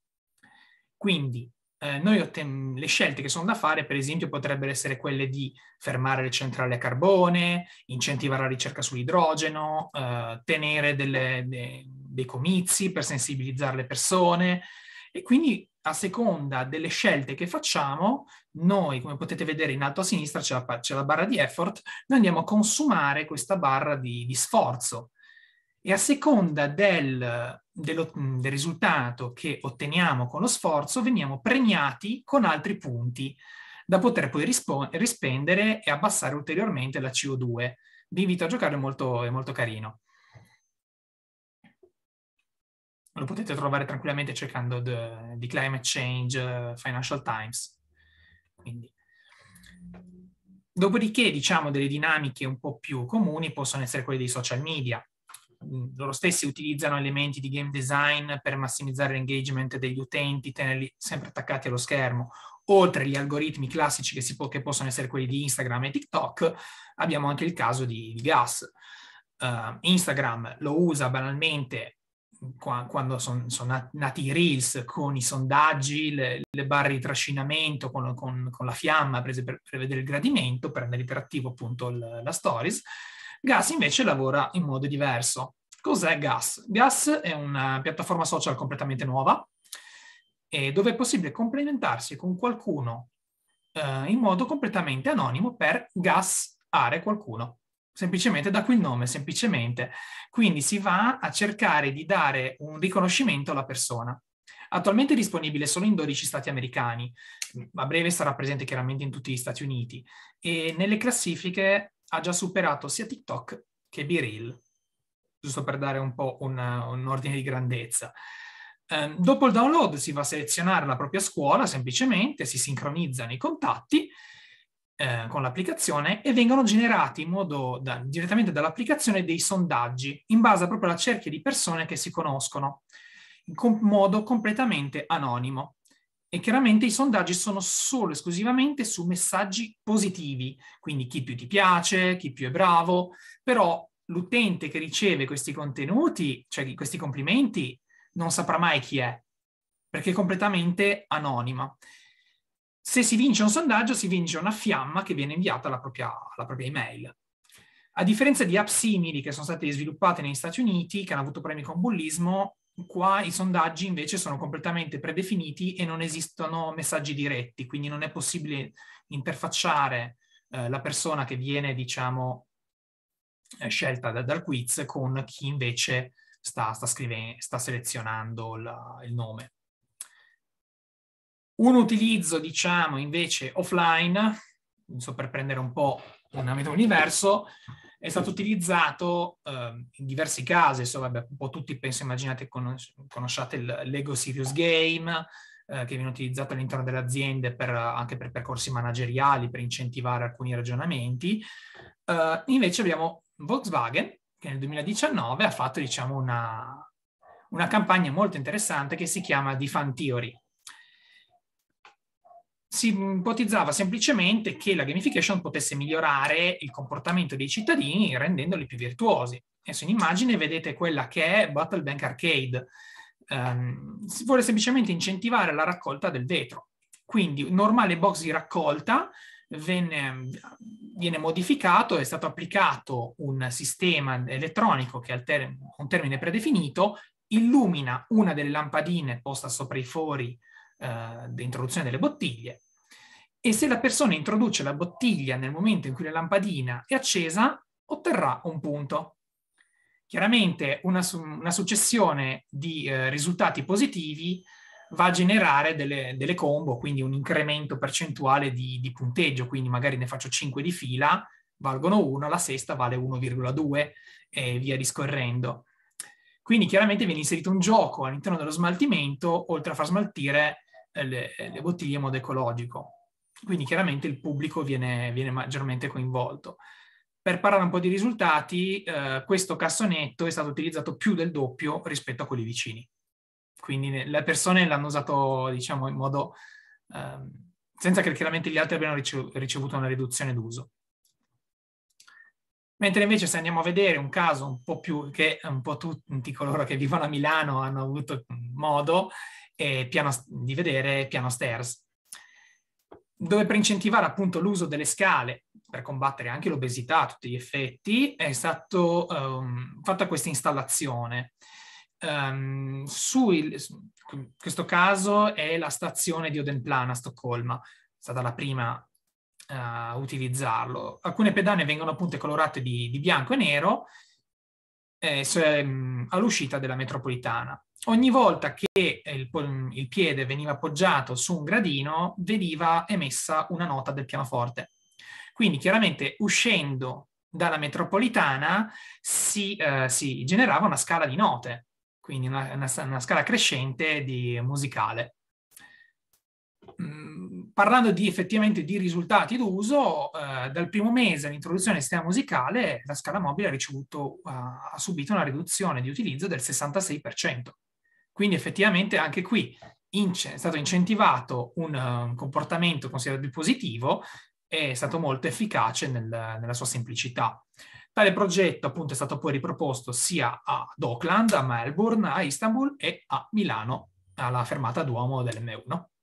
Quindi eh, noi otten- le scelte che sono da fare, per esempio, potrebbero essere quelle di fermare le centrali a carbone, incentivare la ricerca sull'idrogeno, eh, tenere delle, de- dei comizi per sensibilizzare le persone. E quindi a seconda delle scelte che facciamo, noi, come potete vedere in alto a sinistra c'è la, c'è la barra di effort, noi andiamo a consumare questa barra di, di sforzo. E a seconda del, dello, del, risultato che otteniamo con lo sforzo veniamo premiati con altri punti da poter poi rispendere e abbassare ulteriormente la CO2. Vi invito a giocare, è molto, è molto carino. Lo potete trovare tranquillamente cercando di Climate Change uh, Financial Times. Quindi. Dopodiché, diciamo, delle dinamiche un po' più comuni possono essere quelle dei social media loro stessi utilizzano elementi di game design per massimizzare l'engagement degli utenti, tenerli sempre attaccati allo schermo. Oltre agli algoritmi classici che, può, che possono essere quelli di Instagram e TikTok, abbiamo anche il caso di, di Gas. Uh, Instagram lo usa banalmente qua, quando sono son nati i Reels con i sondaggi, le, le barre di trascinamento con, con, con la fiamma prese per, per, vedere il gradimento, per rendere interattivo appunto il, la stories Gas invece lavora in modo diverso. Cos'è Gas? Gas è una piattaforma social completamente nuova dove è possibile complementarsi con qualcuno eh, in modo completamente anonimo per gasare qualcuno. Semplicemente da qui il nome, semplicemente. Quindi si va a cercare di dare un riconoscimento alla persona. Attualmente è disponibile solo in 12 stati americani, a breve sarà presente chiaramente in tutti gli Stati Uniti e nelle classifiche ha già superato sia TikTok che BeReal, giusto per dare un po' un, un ordine di grandezza. Eh, dopo il download si va a selezionare la propria scuola, semplicemente si sincronizzano i contatti eh, con l'applicazione e vengono generati in modo da, direttamente dall'applicazione dei sondaggi in base proprio alla cerchia di persone che si conoscono, in com- modo completamente anonimo. E chiaramente i sondaggi sono solo esclusivamente su messaggi positivi, quindi chi più ti piace, chi più è bravo, però l'utente che riceve questi contenuti, cioè questi complimenti, non saprà mai chi è, perché è completamente anonima. Se si vince un sondaggio, si vince una fiamma che viene inviata alla propria, alla propria email. A differenza di app simili che sono state sviluppate negli Stati Uniti, che hanno avuto premi con bullismo, Qua i sondaggi invece sono completamente predefiniti e non esistono messaggi diretti, quindi non è possibile interfacciare eh, la persona che viene, diciamo, eh, scelta da, dal quiz con chi invece sta, sta, sta selezionando la, il nome. Un utilizzo, diciamo, invece offline, so per prendere un po' un ambito universo, è stato utilizzato eh, in diversi casi, insomma, vabbè, un po' tutti penso immaginate conos- conosciate il Lego Serious Game, eh, che viene utilizzato all'interno delle aziende per, anche per percorsi manageriali, per incentivare alcuni ragionamenti. Uh, invece abbiamo Volkswagen, che nel 2019 ha fatto diciamo, una, una campagna molto interessante che si chiama The Fan Theory. Si ipotizzava semplicemente che la gamification potesse migliorare il comportamento dei cittadini rendendoli più virtuosi. Adesso in immagine vedete quella che è Battle Bank Arcade, ehm, si vuole semplicemente incentivare la raccolta del vetro. Quindi normale box di raccolta venne, viene modificato, è stato applicato un sistema elettronico che ha ter- un termine predefinito, illumina una delle lampadine posta sopra i fori eh, di introduzione delle bottiglie e se la persona introduce la bottiglia nel momento in cui la lampadina è accesa, otterrà un punto. Chiaramente una, una successione di eh, risultati positivi va a generare delle, delle, combo, quindi un incremento percentuale di, di, punteggio, quindi magari ne faccio 5 di fila, valgono 1, la sesta vale 1,2 e via discorrendo. Quindi chiaramente viene inserito un gioco all'interno dello smaltimento, oltre a far smaltire eh, le, le bottiglie in modo ecologico. Quindi chiaramente il pubblico viene, viene maggiormente coinvolto. Per parlare un po' di risultati, eh, questo cassonetto è stato utilizzato più del doppio rispetto a quelli vicini. Quindi le persone l'hanno usato, diciamo, in modo... Eh, senza che chiaramente gli altri abbiano ricevuto una riduzione d'uso. Mentre invece se andiamo a vedere un caso un po' più che un po' tutti coloro che vivono a Milano hanno avuto modo eh, piano, di vedere Piano Stairs, dove per incentivare appunto l'uso delle scale per combattere anche l'obesità a tutti gli effetti è stata um, fatta questa installazione. Um, su il, in questo caso è la stazione di Odenplan a Stoccolma, è stata la prima a utilizzarlo. Alcune pedane vengono appunto colorate di, di bianco e nero eh, all'uscita della metropolitana. Ogni volta che il, il, piede veniva appoggiato su un gradino, veniva emessa una nota del pianoforte. Quindi chiaramente uscendo dalla metropolitana si, eh, si generava una scala di note, quindi una, una, una scala crescente di musicale. Parlando di effettivamente di risultati d'uso, eh, dal primo mese all'introduzione del sistema musicale, la scala mobile ha, ricevuto, uh, ha subito una riduzione di utilizzo del 66%. Quindi effettivamente anche qui è stato incentivato un, uh, comportamento considerato positivo e è stato molto efficace nel, nella sua semplicità. Tale progetto appunto è stato poi riproposto sia ad Auckland, a Melbourne, a Istanbul e a Milano, alla fermata Duomo dell'M1.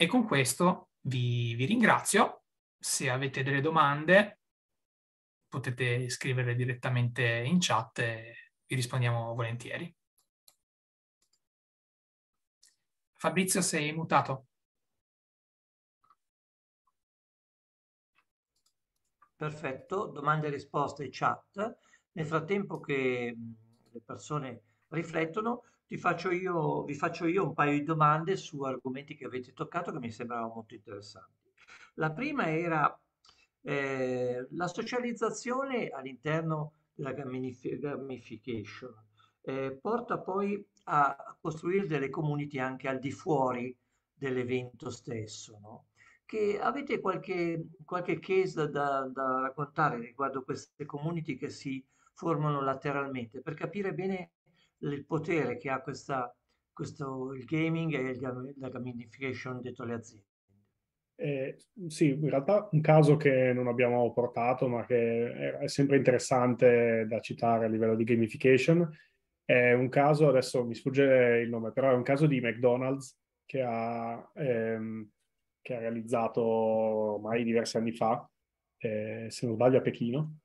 E con questo vi, vi ringrazio. Se avete delle domande potete scriverle direttamente in chat e vi rispondiamo volentieri. Fabrizio, sei mutato? Perfetto, domande e risposte chat. Nel frattempo che le persone riflettono, faccio io, vi faccio io un paio di domande su argomenti che avete toccato che mi sembravano molto interessanti. La prima era eh, la socializzazione all'interno della gamification eh, porta poi a costruire delle community anche al di fuori dell'evento stesso. No? Che avete qualche, qualche case da, da raccontare riguardo queste community che si formano lateralmente per capire bene il potere che ha questa, questo, il gaming e il, la gamification dentro le aziende. Eh, sì, in realtà un caso che non abbiamo portato, ma che è sempre interessante da citare a livello di gamification, è un caso, adesso mi sfugge il nome, però è un caso di McDonald's che ha, ehm, che ha realizzato ormai diversi anni fa, eh, se non sbaglio a Pechino,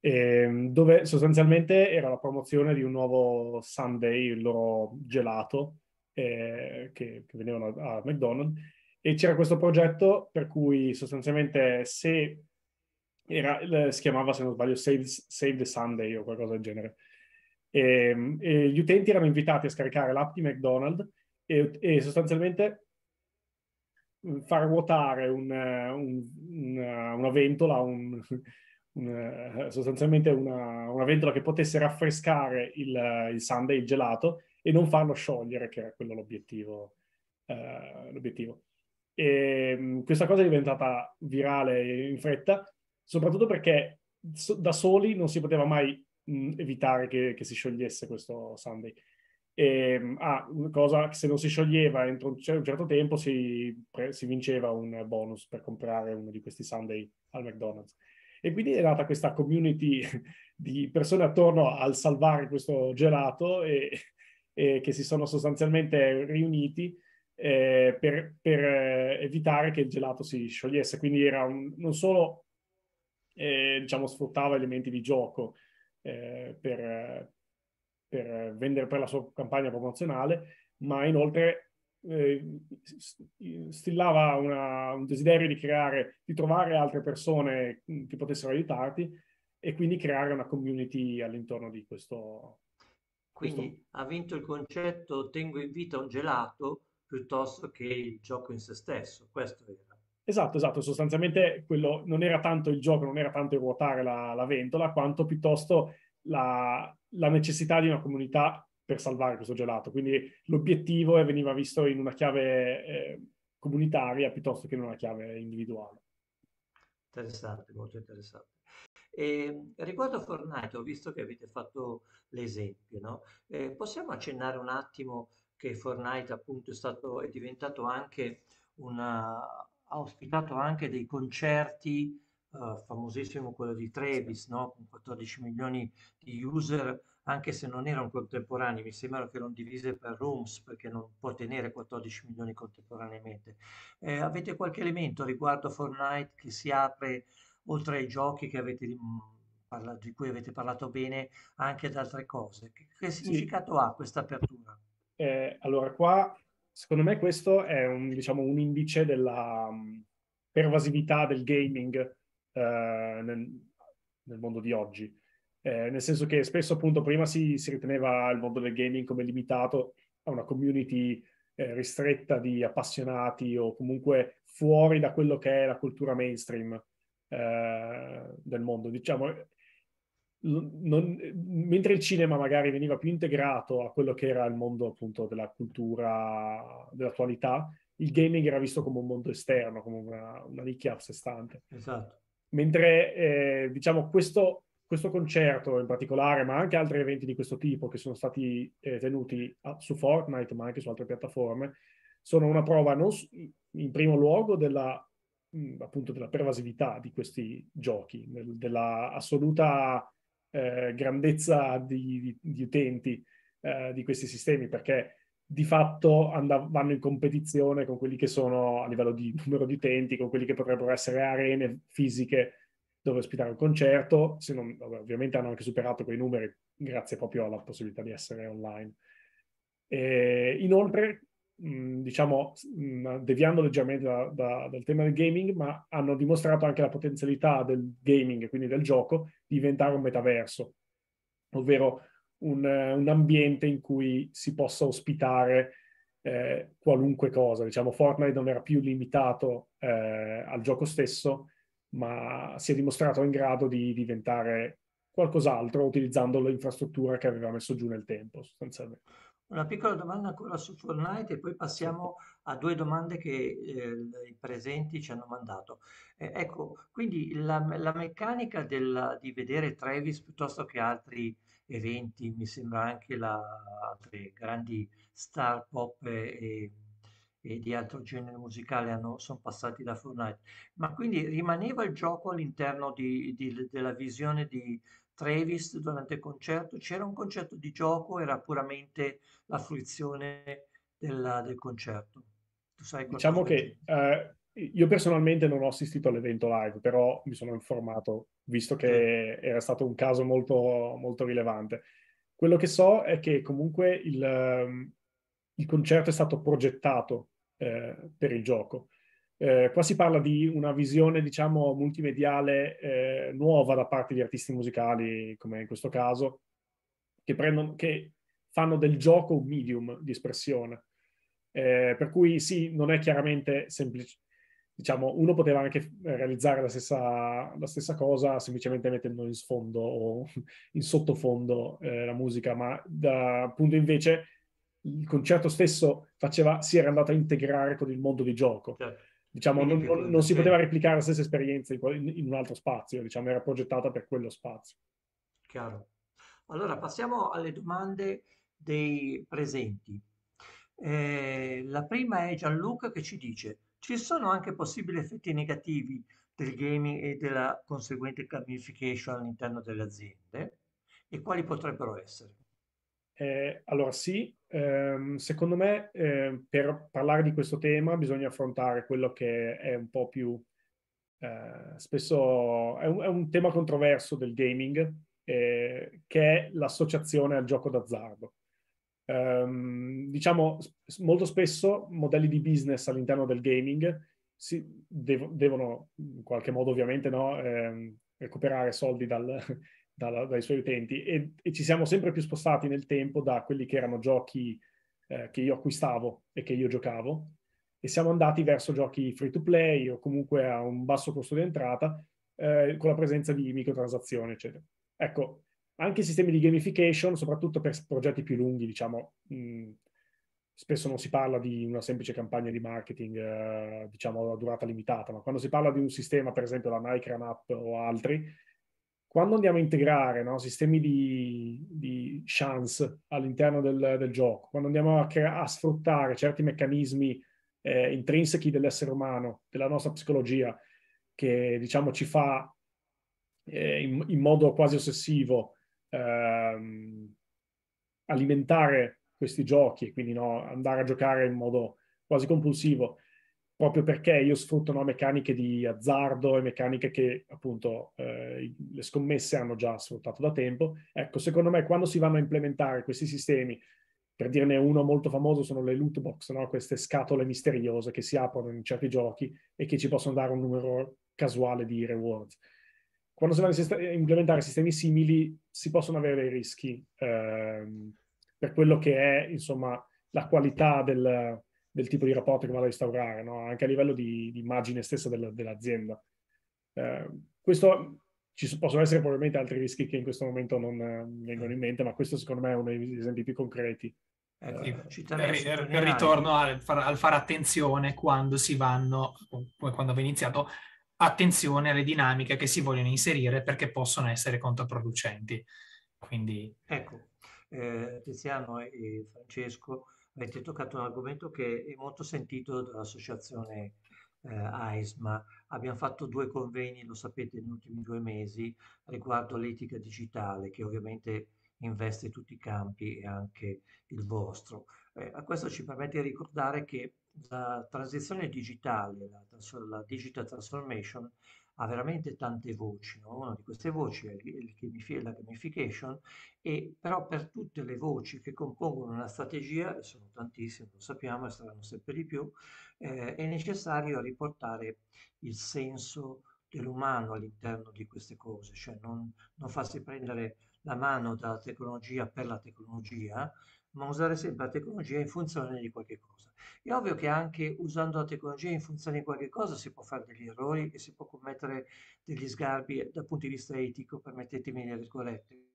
eh, dove sostanzialmente era la promozione di un nuovo Sunday, il loro gelato, eh, che, che venivano a, a McDonald's, e c'era questo progetto per cui sostanzialmente se era, si chiamava, se non sbaglio, Save, Save the Sunday o qualcosa del genere. E, ehm, e gli utenti erano invitati a scaricare l'app di McDonald's e, e sostanzialmente far ruotare un, un, una, una, ventola, un, sostanzialmente una, una, ventola che potesse raffrescare il, il sundae, il gelato, e non farlo sciogliere, che era quello l'obiettivo. Eh, l'obiettivo. E, questa cosa è diventata virale in fretta, soprattutto perché so, da soli non si poteva mai mh, evitare che, che, si sciogliesse questo Sunday. E, ah, una cosa se non si scioglieva entro un certo tempo si, si, vinceva un bonus per comprare uno di questi Sunday al McDonald's. E quindi è nata questa community di persone attorno al salvare questo gelato e, e che si sono sostanzialmente riuniti eh, per, per eh, evitare che il gelato si sciogliesse. Quindi era un, non solo eh, diciamo, sfruttava elementi di gioco eh, per, per, vendere per la sua campagna promozionale, ma inoltre eh, stillava una, un desiderio di creare, di trovare altre persone che potessero aiutarti e quindi creare una community all'intorno di questo. Quindi questo... ha vinto il concetto tengo in vita un gelato piuttosto che il gioco in se stesso. Questo era. Esatto, esatto. Sostanzialmente quello non era tanto il gioco, non era tanto il ruotare la, la ventola, quanto piuttosto la, la, necessità di una comunità per salvare questo gelato. Quindi l'obiettivo veniva visto in una chiave eh, comunitaria piuttosto che in una chiave individuale. Interessante, molto interessante. E, riguardo a Fortnite, ho visto che avete fatto l'esempio, no? eh, possiamo accennare un attimo che Fortnite appunto è, stato, è diventato anche una, ha ospitato anche dei concerti, uh, famosissimo quello di Travis, no? con 14 milioni di user, anche se non erano contemporanei, mi sembra che erano divise per rooms perché non può tenere 14 milioni contemporaneamente. Eh, avete qualche elemento riguardo Fortnite che si apre oltre ai giochi avete, di cui avete parlato bene anche ad altre cose? Che, che significato sì. ha questa apertura? Eh, allora, qua secondo me questo è un, diciamo, un indice della um, pervasività del gaming eh, nel, nel, mondo di oggi. Eh, nel senso che spesso appunto prima si, si, riteneva il mondo del gaming come limitato a una community eh, ristretta di appassionati o comunque fuori da quello che è la cultura mainstream eh, del mondo. Diciamo, non, mentre il cinema magari veniva più integrato a quello che era il mondo appunto della cultura dell'attualità, il gaming era visto come un mondo esterno, come una, una nicchia a sé stante. Esatto. Mentre eh, diciamo questo, questo, concerto in particolare, ma anche altri eventi di questo tipo che sono stati eh, tenuti a, su Fortnite, ma anche su altre piattaforme, sono una prova non in primo luogo della, mh, appunto della pervasività di questi giochi, del, della assoluta eh, grandezza di, di, di utenti eh, di questi sistemi, perché di fatto andav- vanno in competizione con quelli che sono a livello di numero di utenti, con quelli che potrebbero essere arene fisiche dove ospitare un concerto, non, ovviamente hanno anche superato quei numeri grazie proprio alla possibilità di essere online. E inoltre diciamo, deviando leggermente da, da, dal tema del gaming, ma hanno dimostrato anche la potenzialità del gaming, quindi del gioco, di diventare un metaverso, ovvero un, un ambiente in cui si possa ospitare eh, qualunque cosa. Diciamo, Fortnite non era più limitato eh, al gioco stesso, ma si è dimostrato in grado di diventare qualcos'altro utilizzando l'infrastruttura che aveva messo giù nel tempo, sostanzialmente. Una piccola domanda ancora su Fortnite e poi passiamo a due domande che eh, i presenti ci hanno mandato. Eh, ecco, quindi la, la meccanica del, di vedere Travis piuttosto che altri eventi, mi sembra anche la, altre grandi star pop e, e di altro genere musicale hanno, sono passati da Fortnite, ma quindi rimaneva il gioco all'interno di, di, della visione di Travis durante il concerto? C'era un concetto di gioco, era puramente la fruizione della, del concerto? diciamo che eh, io personalmente non ho assistito all'evento live, però mi sono informato, visto che era stato un caso molto, molto rilevante. Quello che so è che comunque il, ehm, il concerto è stato progettato eh, per il gioco. Eh, qua si parla di una visione, diciamo, multimediale eh, nuova da parte di artisti musicali, come in questo caso, che, prendono, che fanno del gioco un medium di espressione. Eh, per cui sì, non è chiaramente semplice. Diciamo, uno poteva anche realizzare la stessa, la stessa cosa semplicemente mettendo in sfondo o in sottofondo eh, la musica, ma da, appunto invece il concerto stesso faceva, si era andato a integrare con il mondo di gioco. Certo. Diciamo, non, non, non, si poteva replicare la stessa esperienza in, in un altro spazio, diciamo, era progettata per quello spazio. Chiaro. Allora passiamo alle domande dei presenti. Eh, la prima è Gianluca che ci dice: ci sono anche possibili effetti negativi del gaming e della conseguente gamification all'interno delle aziende? E quali potrebbero essere? Eh, allora sì, ehm, secondo me eh, per parlare di questo tema bisogna affrontare quello che è un po' più, eh, spesso è un, è un, tema controverso del gaming, eh, che è l'associazione al gioco d'azzardo. Um, diciamo, molto spesso modelli di business all'interno del gaming si dev- devono in qualche modo ovviamente no, ehm, recuperare soldi dal, dal, dai suoi utenti e, e, ci siamo sempre più spostati nel tempo da quelli che erano giochi eh, che io acquistavo e che io giocavo e siamo andati verso giochi free to play o comunque a un basso costo di entrata eh, con la presenza di microtransazioni eccetera. Ecco, anche i sistemi di gamification, soprattutto per progetti più lunghi, diciamo, mh, spesso non si parla di una semplice campagna di marketing, eh, diciamo, a durata limitata, ma quando si parla di un sistema, per esempio la Nike Run Up o altri, quando andiamo a integrare no, sistemi di, di, chance all'interno del, del, gioco, quando andiamo a, a sfruttare certi meccanismi eh, intrinsechi dell'essere umano, della nostra psicologia, che diciamo ci fa eh, in, in, modo quasi ossessivo ehm, alimentare questi giochi quindi no, andare a giocare in modo quasi compulsivo proprio perché io sfrutto no, meccaniche di azzardo e meccaniche che appunto eh, le scommesse hanno già sfruttato da tempo. Ecco, secondo me quando si vanno a implementare questi sistemi, per dirne uno molto famoso sono le loot box, no? queste scatole misteriose che si aprono in certi giochi e che ci possono dare un numero casuale di rewards quando si vanno a implementare sistemi simili si possono avere dei rischi ehm, per quello che è, insomma, la qualità del, del tipo di rapporto che vado a instaurare, no? anche a livello di, di immagine stessa del, dell'azienda. Eh, questo ci possono essere probabilmente altri rischi che in questo momento non eh, vengono in mente, ma questo secondo me è uno degli esempi più concreti. Ecco, eh, per, per ritorno al far, al fare attenzione quando si vanno, quando va iniziato attenzione alle dinamiche che si vogliono inserire perché possono essere controproducenti. Quindi... Ecco, eh, Tiziano e Francesco, avete toccato un argomento che è molto sentito dall'associazione eh, AISMA. Abbiamo fatto due convegni, lo sapete, negli ultimi due mesi riguardo l'etica digitale, che ovviamente investe tutti i campi e anche il vostro. Eh, a questo ci permette di ricordare che la transizione digitale, la, la, digital transformation, ha veramente tante voci. No? Una di queste voci è il, il, la gamification, e però per tutte le voci che compongono una strategia, e sono tantissime, lo sappiamo e saranno sempre di più, eh, è necessario riportare il senso dell'umano all'interno di queste cose, cioè non, non farsi prendere la mano dalla tecnologia per la tecnologia, ma usare sempre la tecnologia in funzione di qualche cosa. È ovvio che anche usando la tecnologia in funzione di qualche cosa si può fare degli errori e si può commettere degli sgarbi dal punto di vista etico, permettetemi le virgolette,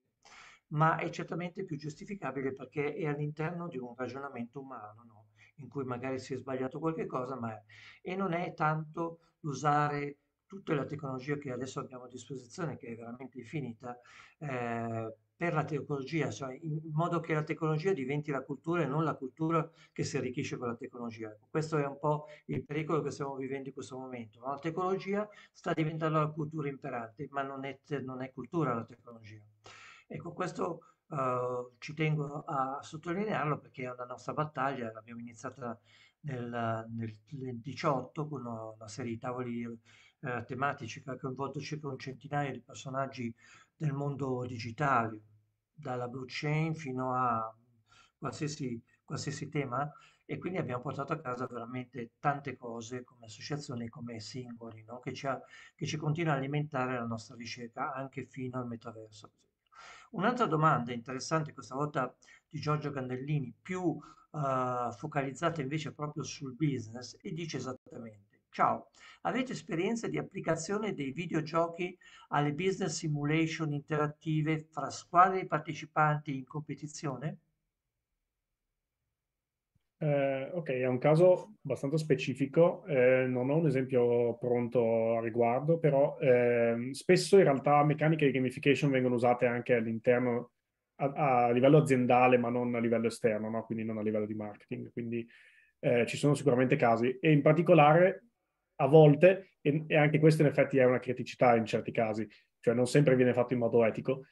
ma è certamente più giustificabile perché è all'interno di un ragionamento umano, no? in cui magari si è sbagliato qualche cosa, ma è, e non è tanto l'usare tutta la tecnologia che adesso abbiamo a disposizione, che è veramente infinita, eh, per la tecnologia, cioè in modo che la tecnologia diventi la cultura e non la cultura che si arricchisce con la tecnologia. Questo è un po' il pericolo che stiamo vivendo in questo momento. La tecnologia sta diventando la cultura imperante, ma non è, non è cultura la tecnologia. Ecco, questo uh, ci tengo a sottolinearlo perché è una nostra battaglia, l'abbiamo iniziata nel, nel 2018 con una, una serie di tavoli eh, tematici che ha coinvolto circa un centinaio di personaggi del mondo digitale, dalla blockchain fino a qualsiasi, qualsiasi tema e quindi abbiamo portato a casa veramente tante cose come associazioni, come singoli, no? che, ci ha, che ci continua a alimentare la nostra ricerca anche fino al metaverso. Un'altra domanda interessante, questa volta di Giorgio Gandellini, più uh, focalizzata invece proprio sul business, e dice esattamente, ciao, avete esperienza di applicazione dei videogiochi alle business simulation interattive fra squadre di partecipanti in competizione? Eh, ok, è un caso abbastanza specifico, eh, non ho un esempio pronto a riguardo, però eh, spesso in realtà meccaniche di gamification vengono usate anche all'interno, a, a livello aziendale, ma non a livello esterno, no? quindi non a livello di marketing. Quindi eh, ci sono sicuramente casi e in particolare a volte, e, e anche questo in effetti è una criticità in certi casi, cioè non sempre viene fatto in modo etico,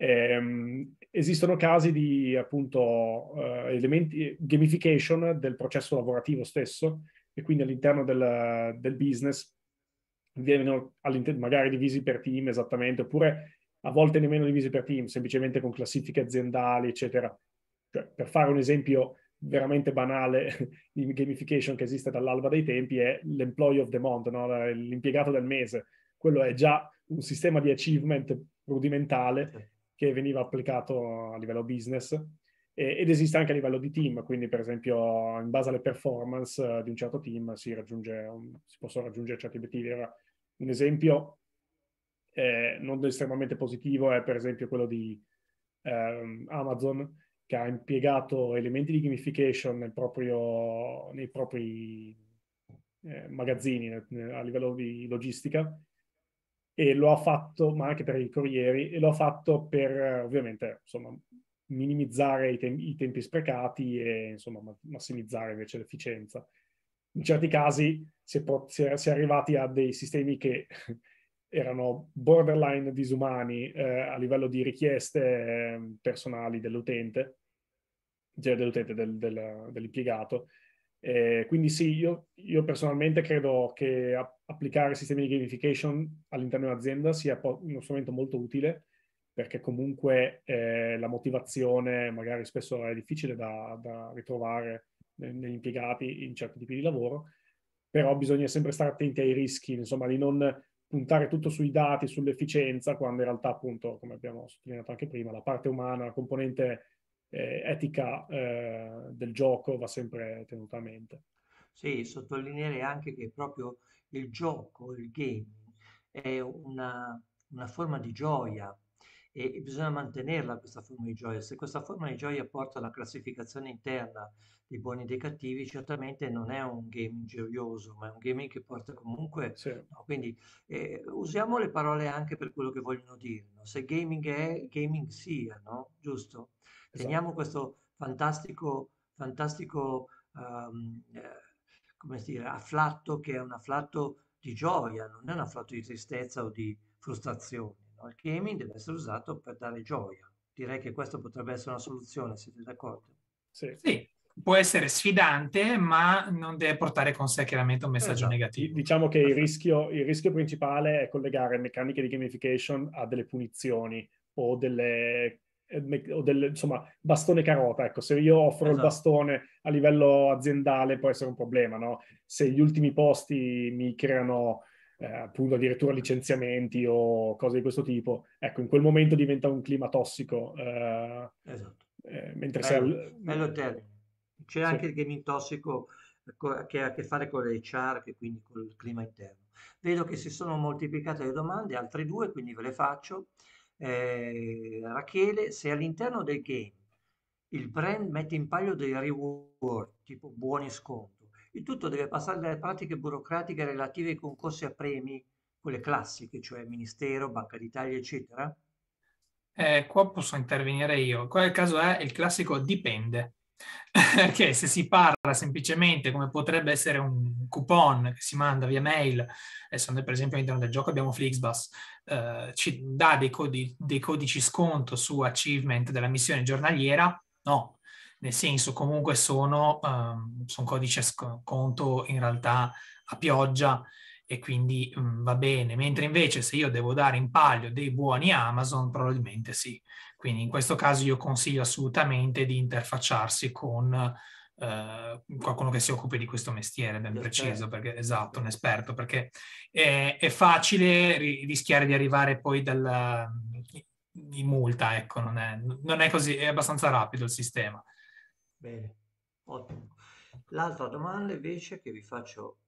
eh, esistono casi di appunto uh, elementi, gamification del processo lavorativo stesso e quindi all'interno del, del business vengono magari divisi per team esattamente, oppure a volte nemmeno divisi per team, semplicemente con classifiche aziendali, eccetera. Cioè, per fare un esempio veramente banale di gamification che esiste dall'alba dei tempi è l'employee of the month, no? l'impiegato del mese. Quello è già un sistema di achievement rudimentale che veniva applicato a livello business ed esiste anche a livello di team, quindi per esempio in base alle performance eh, di un certo team si, un, si possono raggiungere certi obiettivi. Era un esempio eh, non estremamente positivo è per esempio quello di eh, Amazon che ha impiegato elementi di gamification proprio, nei propri eh, magazzini nel, a livello di logistica e lo ha fatto, ma anche per i corrieri, e lo ha fatto per ovviamente insomma, minimizzare i, te- i tempi sprecati e insomma, massimizzare invece l'efficienza. In certi casi si è, po- si è, si è arrivati a dei sistemi che erano borderline disumani eh, a livello di richieste eh, personali dell'utente, cioè dell'utente, del, del, dell'impiegato, eh, quindi sì, io, io, personalmente credo che a- applicare sistemi di gamification all'interno di un'azienda sia po- uno strumento molto utile perché comunque eh, la motivazione magari spesso è difficile da, da ritrovare negli impiegati in certi tipi di lavoro, però bisogna sempre stare attenti ai rischi, insomma, di non puntare tutto sui dati, sull'efficienza, quando in realtà, appunto, come abbiamo sottolineato anche prima, la parte umana, la componente eh, etica eh, del gioco va sempre tenuta a mente. Sì, sottolineare anche che proprio il gioco, il gaming, è una, una forma di gioia e bisogna mantenerla questa forma di gioia. Se questa forma di gioia porta alla classificazione interna dei buoni e dei cattivi, certamente non è un gaming gioioso, ma è un gaming che porta comunque... Sì. No, quindi eh, usiamo le parole anche per quello che vogliono dire. No? Se gaming è, gaming sia, no? Giusto? Teniamo esatto. questo fantastico, fantastico um, eh, come dire, afflatto che è un afflatto di gioia, non è un afflatto di tristezza o di frustrazione. No? Il gaming deve essere usato per dare gioia. Direi che questa potrebbe essere una soluzione, siete d'accordo? Sì. sì può essere sfidante, ma non deve portare con sé chiaramente un messaggio esatto. negativo. Diciamo che il rischio, il rischio, principale è collegare meccaniche di gamification a delle punizioni o delle o del insomma bastone carota ecco se io offro esatto. il bastone a livello aziendale può essere un problema no? se gli ultimi posti mi creano eh, appunto addirittura licenziamenti o cose di questo tipo ecco in quel momento diventa un clima tossico eh, esatto. eh, mentre bello, se bello termine. C'è sì. anche il gaming tossico che ha a che fare con le HR che quindi con il clima interno. Vedo che si sono moltiplicate le domande altre due quindi ve le faccio. Eh, Rachele, se all'interno del game il brand mette in palio dei reward, tipo buoni sconto, il tutto deve passare dalle pratiche burocratiche relative ai concorsi a premi, quelle classiche, cioè Ministero, Banca d'Italia, eccetera? Eh, qua posso intervenire io. Qua il caso è il classico dipende. Perché se si parla semplicemente come potrebbe essere un coupon che si manda via mail, adesso noi per esempio all'interno del gioco abbiamo Flixbus, eh, ci dà dei, codi, dei codici sconto su achievement della missione giornaliera, no, nel senso comunque sono, um, sono codici sconto in realtà a pioggia e quindi um, va bene, mentre invece se io devo dare in palio dei buoni Amazon probabilmente sì. Quindi in questo caso io consiglio assolutamente di interfacciarsi con eh, qualcuno che si occupi di questo mestiere ben preciso, perché, esatto, un esperto, perché è, è facile ri- rischiare di arrivare poi dal, di multa, ecco, non è, non è così, è abbastanza rapido il sistema. Bene, ottimo. L'altra domanda invece che vi faccio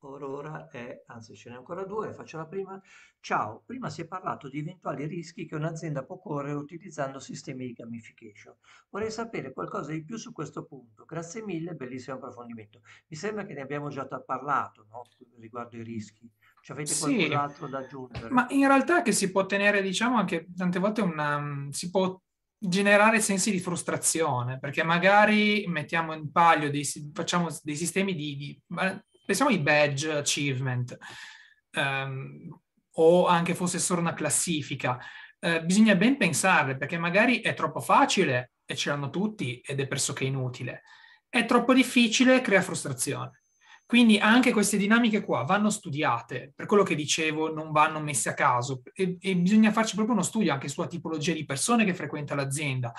ora è, anzi ce n'è ancora due, faccio la prima. Ciao, prima si è parlato di eventuali rischi che un'azienda può correre utilizzando sistemi di gamification. Vorrei sapere qualcosa di più su questo punto. Grazie mille, bellissimo approfondimento. Mi sembra che ne abbiamo già parlato no? riguardo i rischi. Ci avete sì, qualcos'altro da aggiungere? Ma in realtà che si può tenere, diciamo, anche tante volte una, si può generare sensi di frustrazione, perché magari mettiamo in palio dei, facciamo dei sistemi di, di pensiamo ai badge achievement, um, o anche fosse solo una classifica, uh, bisogna ben pensarle perché magari è troppo facile e ce l'hanno tutti ed è pressoché inutile. È troppo difficile, crea frustrazione. Quindi anche queste dinamiche qua vanno studiate, per quello che dicevo non vanno messe a caso e, e bisogna farci proprio uno studio anche sulla tipologia di persone che frequenta l'azienda.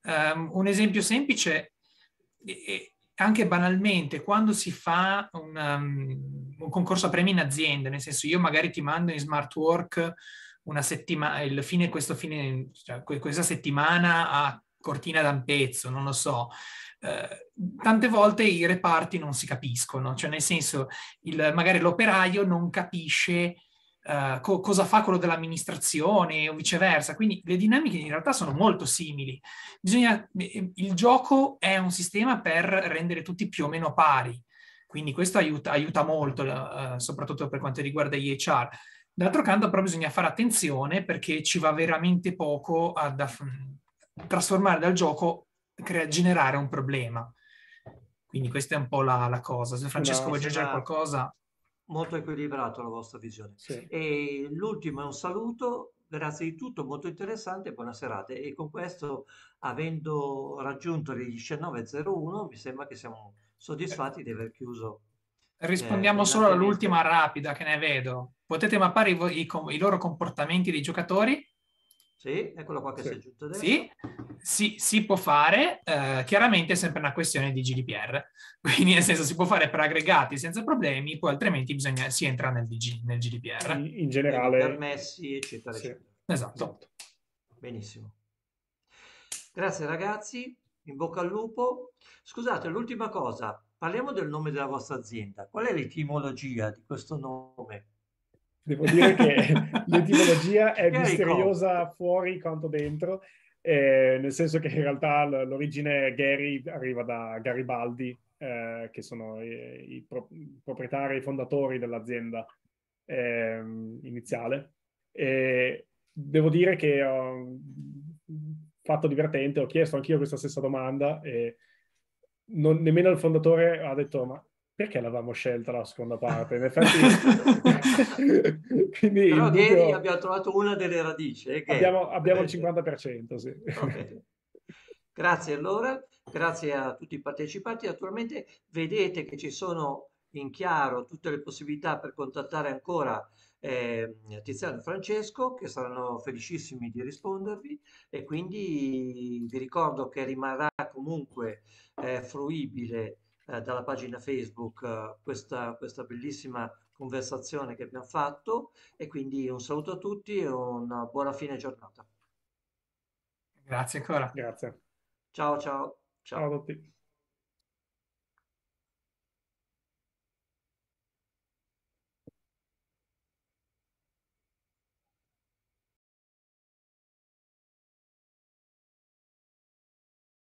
Um, un esempio semplice è, anche banalmente, quando si fa un, um, un, concorso a premi in azienda, nel senso io magari ti mando in smart work una settimana, il fine, questo fine, cioè, questa settimana a Cortina d'Ampezzo, non lo so. Eh, tante volte i reparti non si capiscono, cioè nel senso il, magari l'operaio non capisce Uh, co- cosa fa quello dell'amministrazione o viceversa. Quindi le dinamiche in realtà sono molto simili. Bisogna, eh, il gioco è un sistema per rendere tutti più o meno pari, quindi questo aiuta, aiuta molto, uh, soprattutto per quanto riguarda gli HR. D'altro canto però bisogna fare attenzione perché ci va veramente poco a trasformare dal gioco, crea- generare un problema. Quindi questa è un po' la, la cosa. Se Francesco no, vuoi aggiungere qualcosa molto equilibrato la vostra visione. Sì. E l'ultimo è un saluto, grazie di tutto, molto interessante, buona serata. E con questo, avendo raggiunto le 19.01, mi sembra che siamo soddisfatti di aver chiuso. Rispondiamo eh, solo all'ultima rapida che ne vedo. Potete mappare i, i, i loro comportamenti dei giocatori? Sì, eccolo qua che sì. si è aggiunto adesso. Sì, sì, si può fare, eh, chiaramente è sempre una questione di GDPR, quindi nel senso si può fare per aggregati senza problemi, poi altrimenti bisogna, si entra nel, DG, nel GDPR. In, in generale... Permessi, eccetera, sì. eccetera. Esatto. esatto. Benissimo. Grazie ragazzi, in bocca al lupo. Scusate, l'ultima cosa, parliamo del nome della vostra azienda. Qual è l'etimologia di questo nome? Devo dire che l'etimologia è misteriosa fuori quanto dentro, eh, nel senso che in realtà l'origine Gary arriva da Garibaldi, eh, che sono i, i, pro, proprietari, i fondatori dell'azienda eh, iniziale. E devo dire che ho fatto divertente, ho chiesto anch'io questa stessa domanda e non, nemmeno il fondatore ha detto ma perché l'avevamo scelta la seconda parte? In effetti... Quindi Però dubbio... Gary abbiamo trovato una delle radici. Eh, abbiamo, abbiamo il 50%, sì. Okay. Grazie allora, grazie a tutti i partecipanti. Naturalmente vedete che ci sono in chiaro tutte le possibilità per contattare ancora eh, Tiziano e Francesco che saranno felicissimi di rispondervi e quindi vi ricordo che rimarrà comunque eh, fruibile eh, dalla pagina Facebook eh, questa, questa bellissima conversazione che abbiamo fatto e quindi un saluto a tutti e una buona fine giornata. Grazie ancora. Grazie. Ciao ciao. Ciao, ciao a tutti.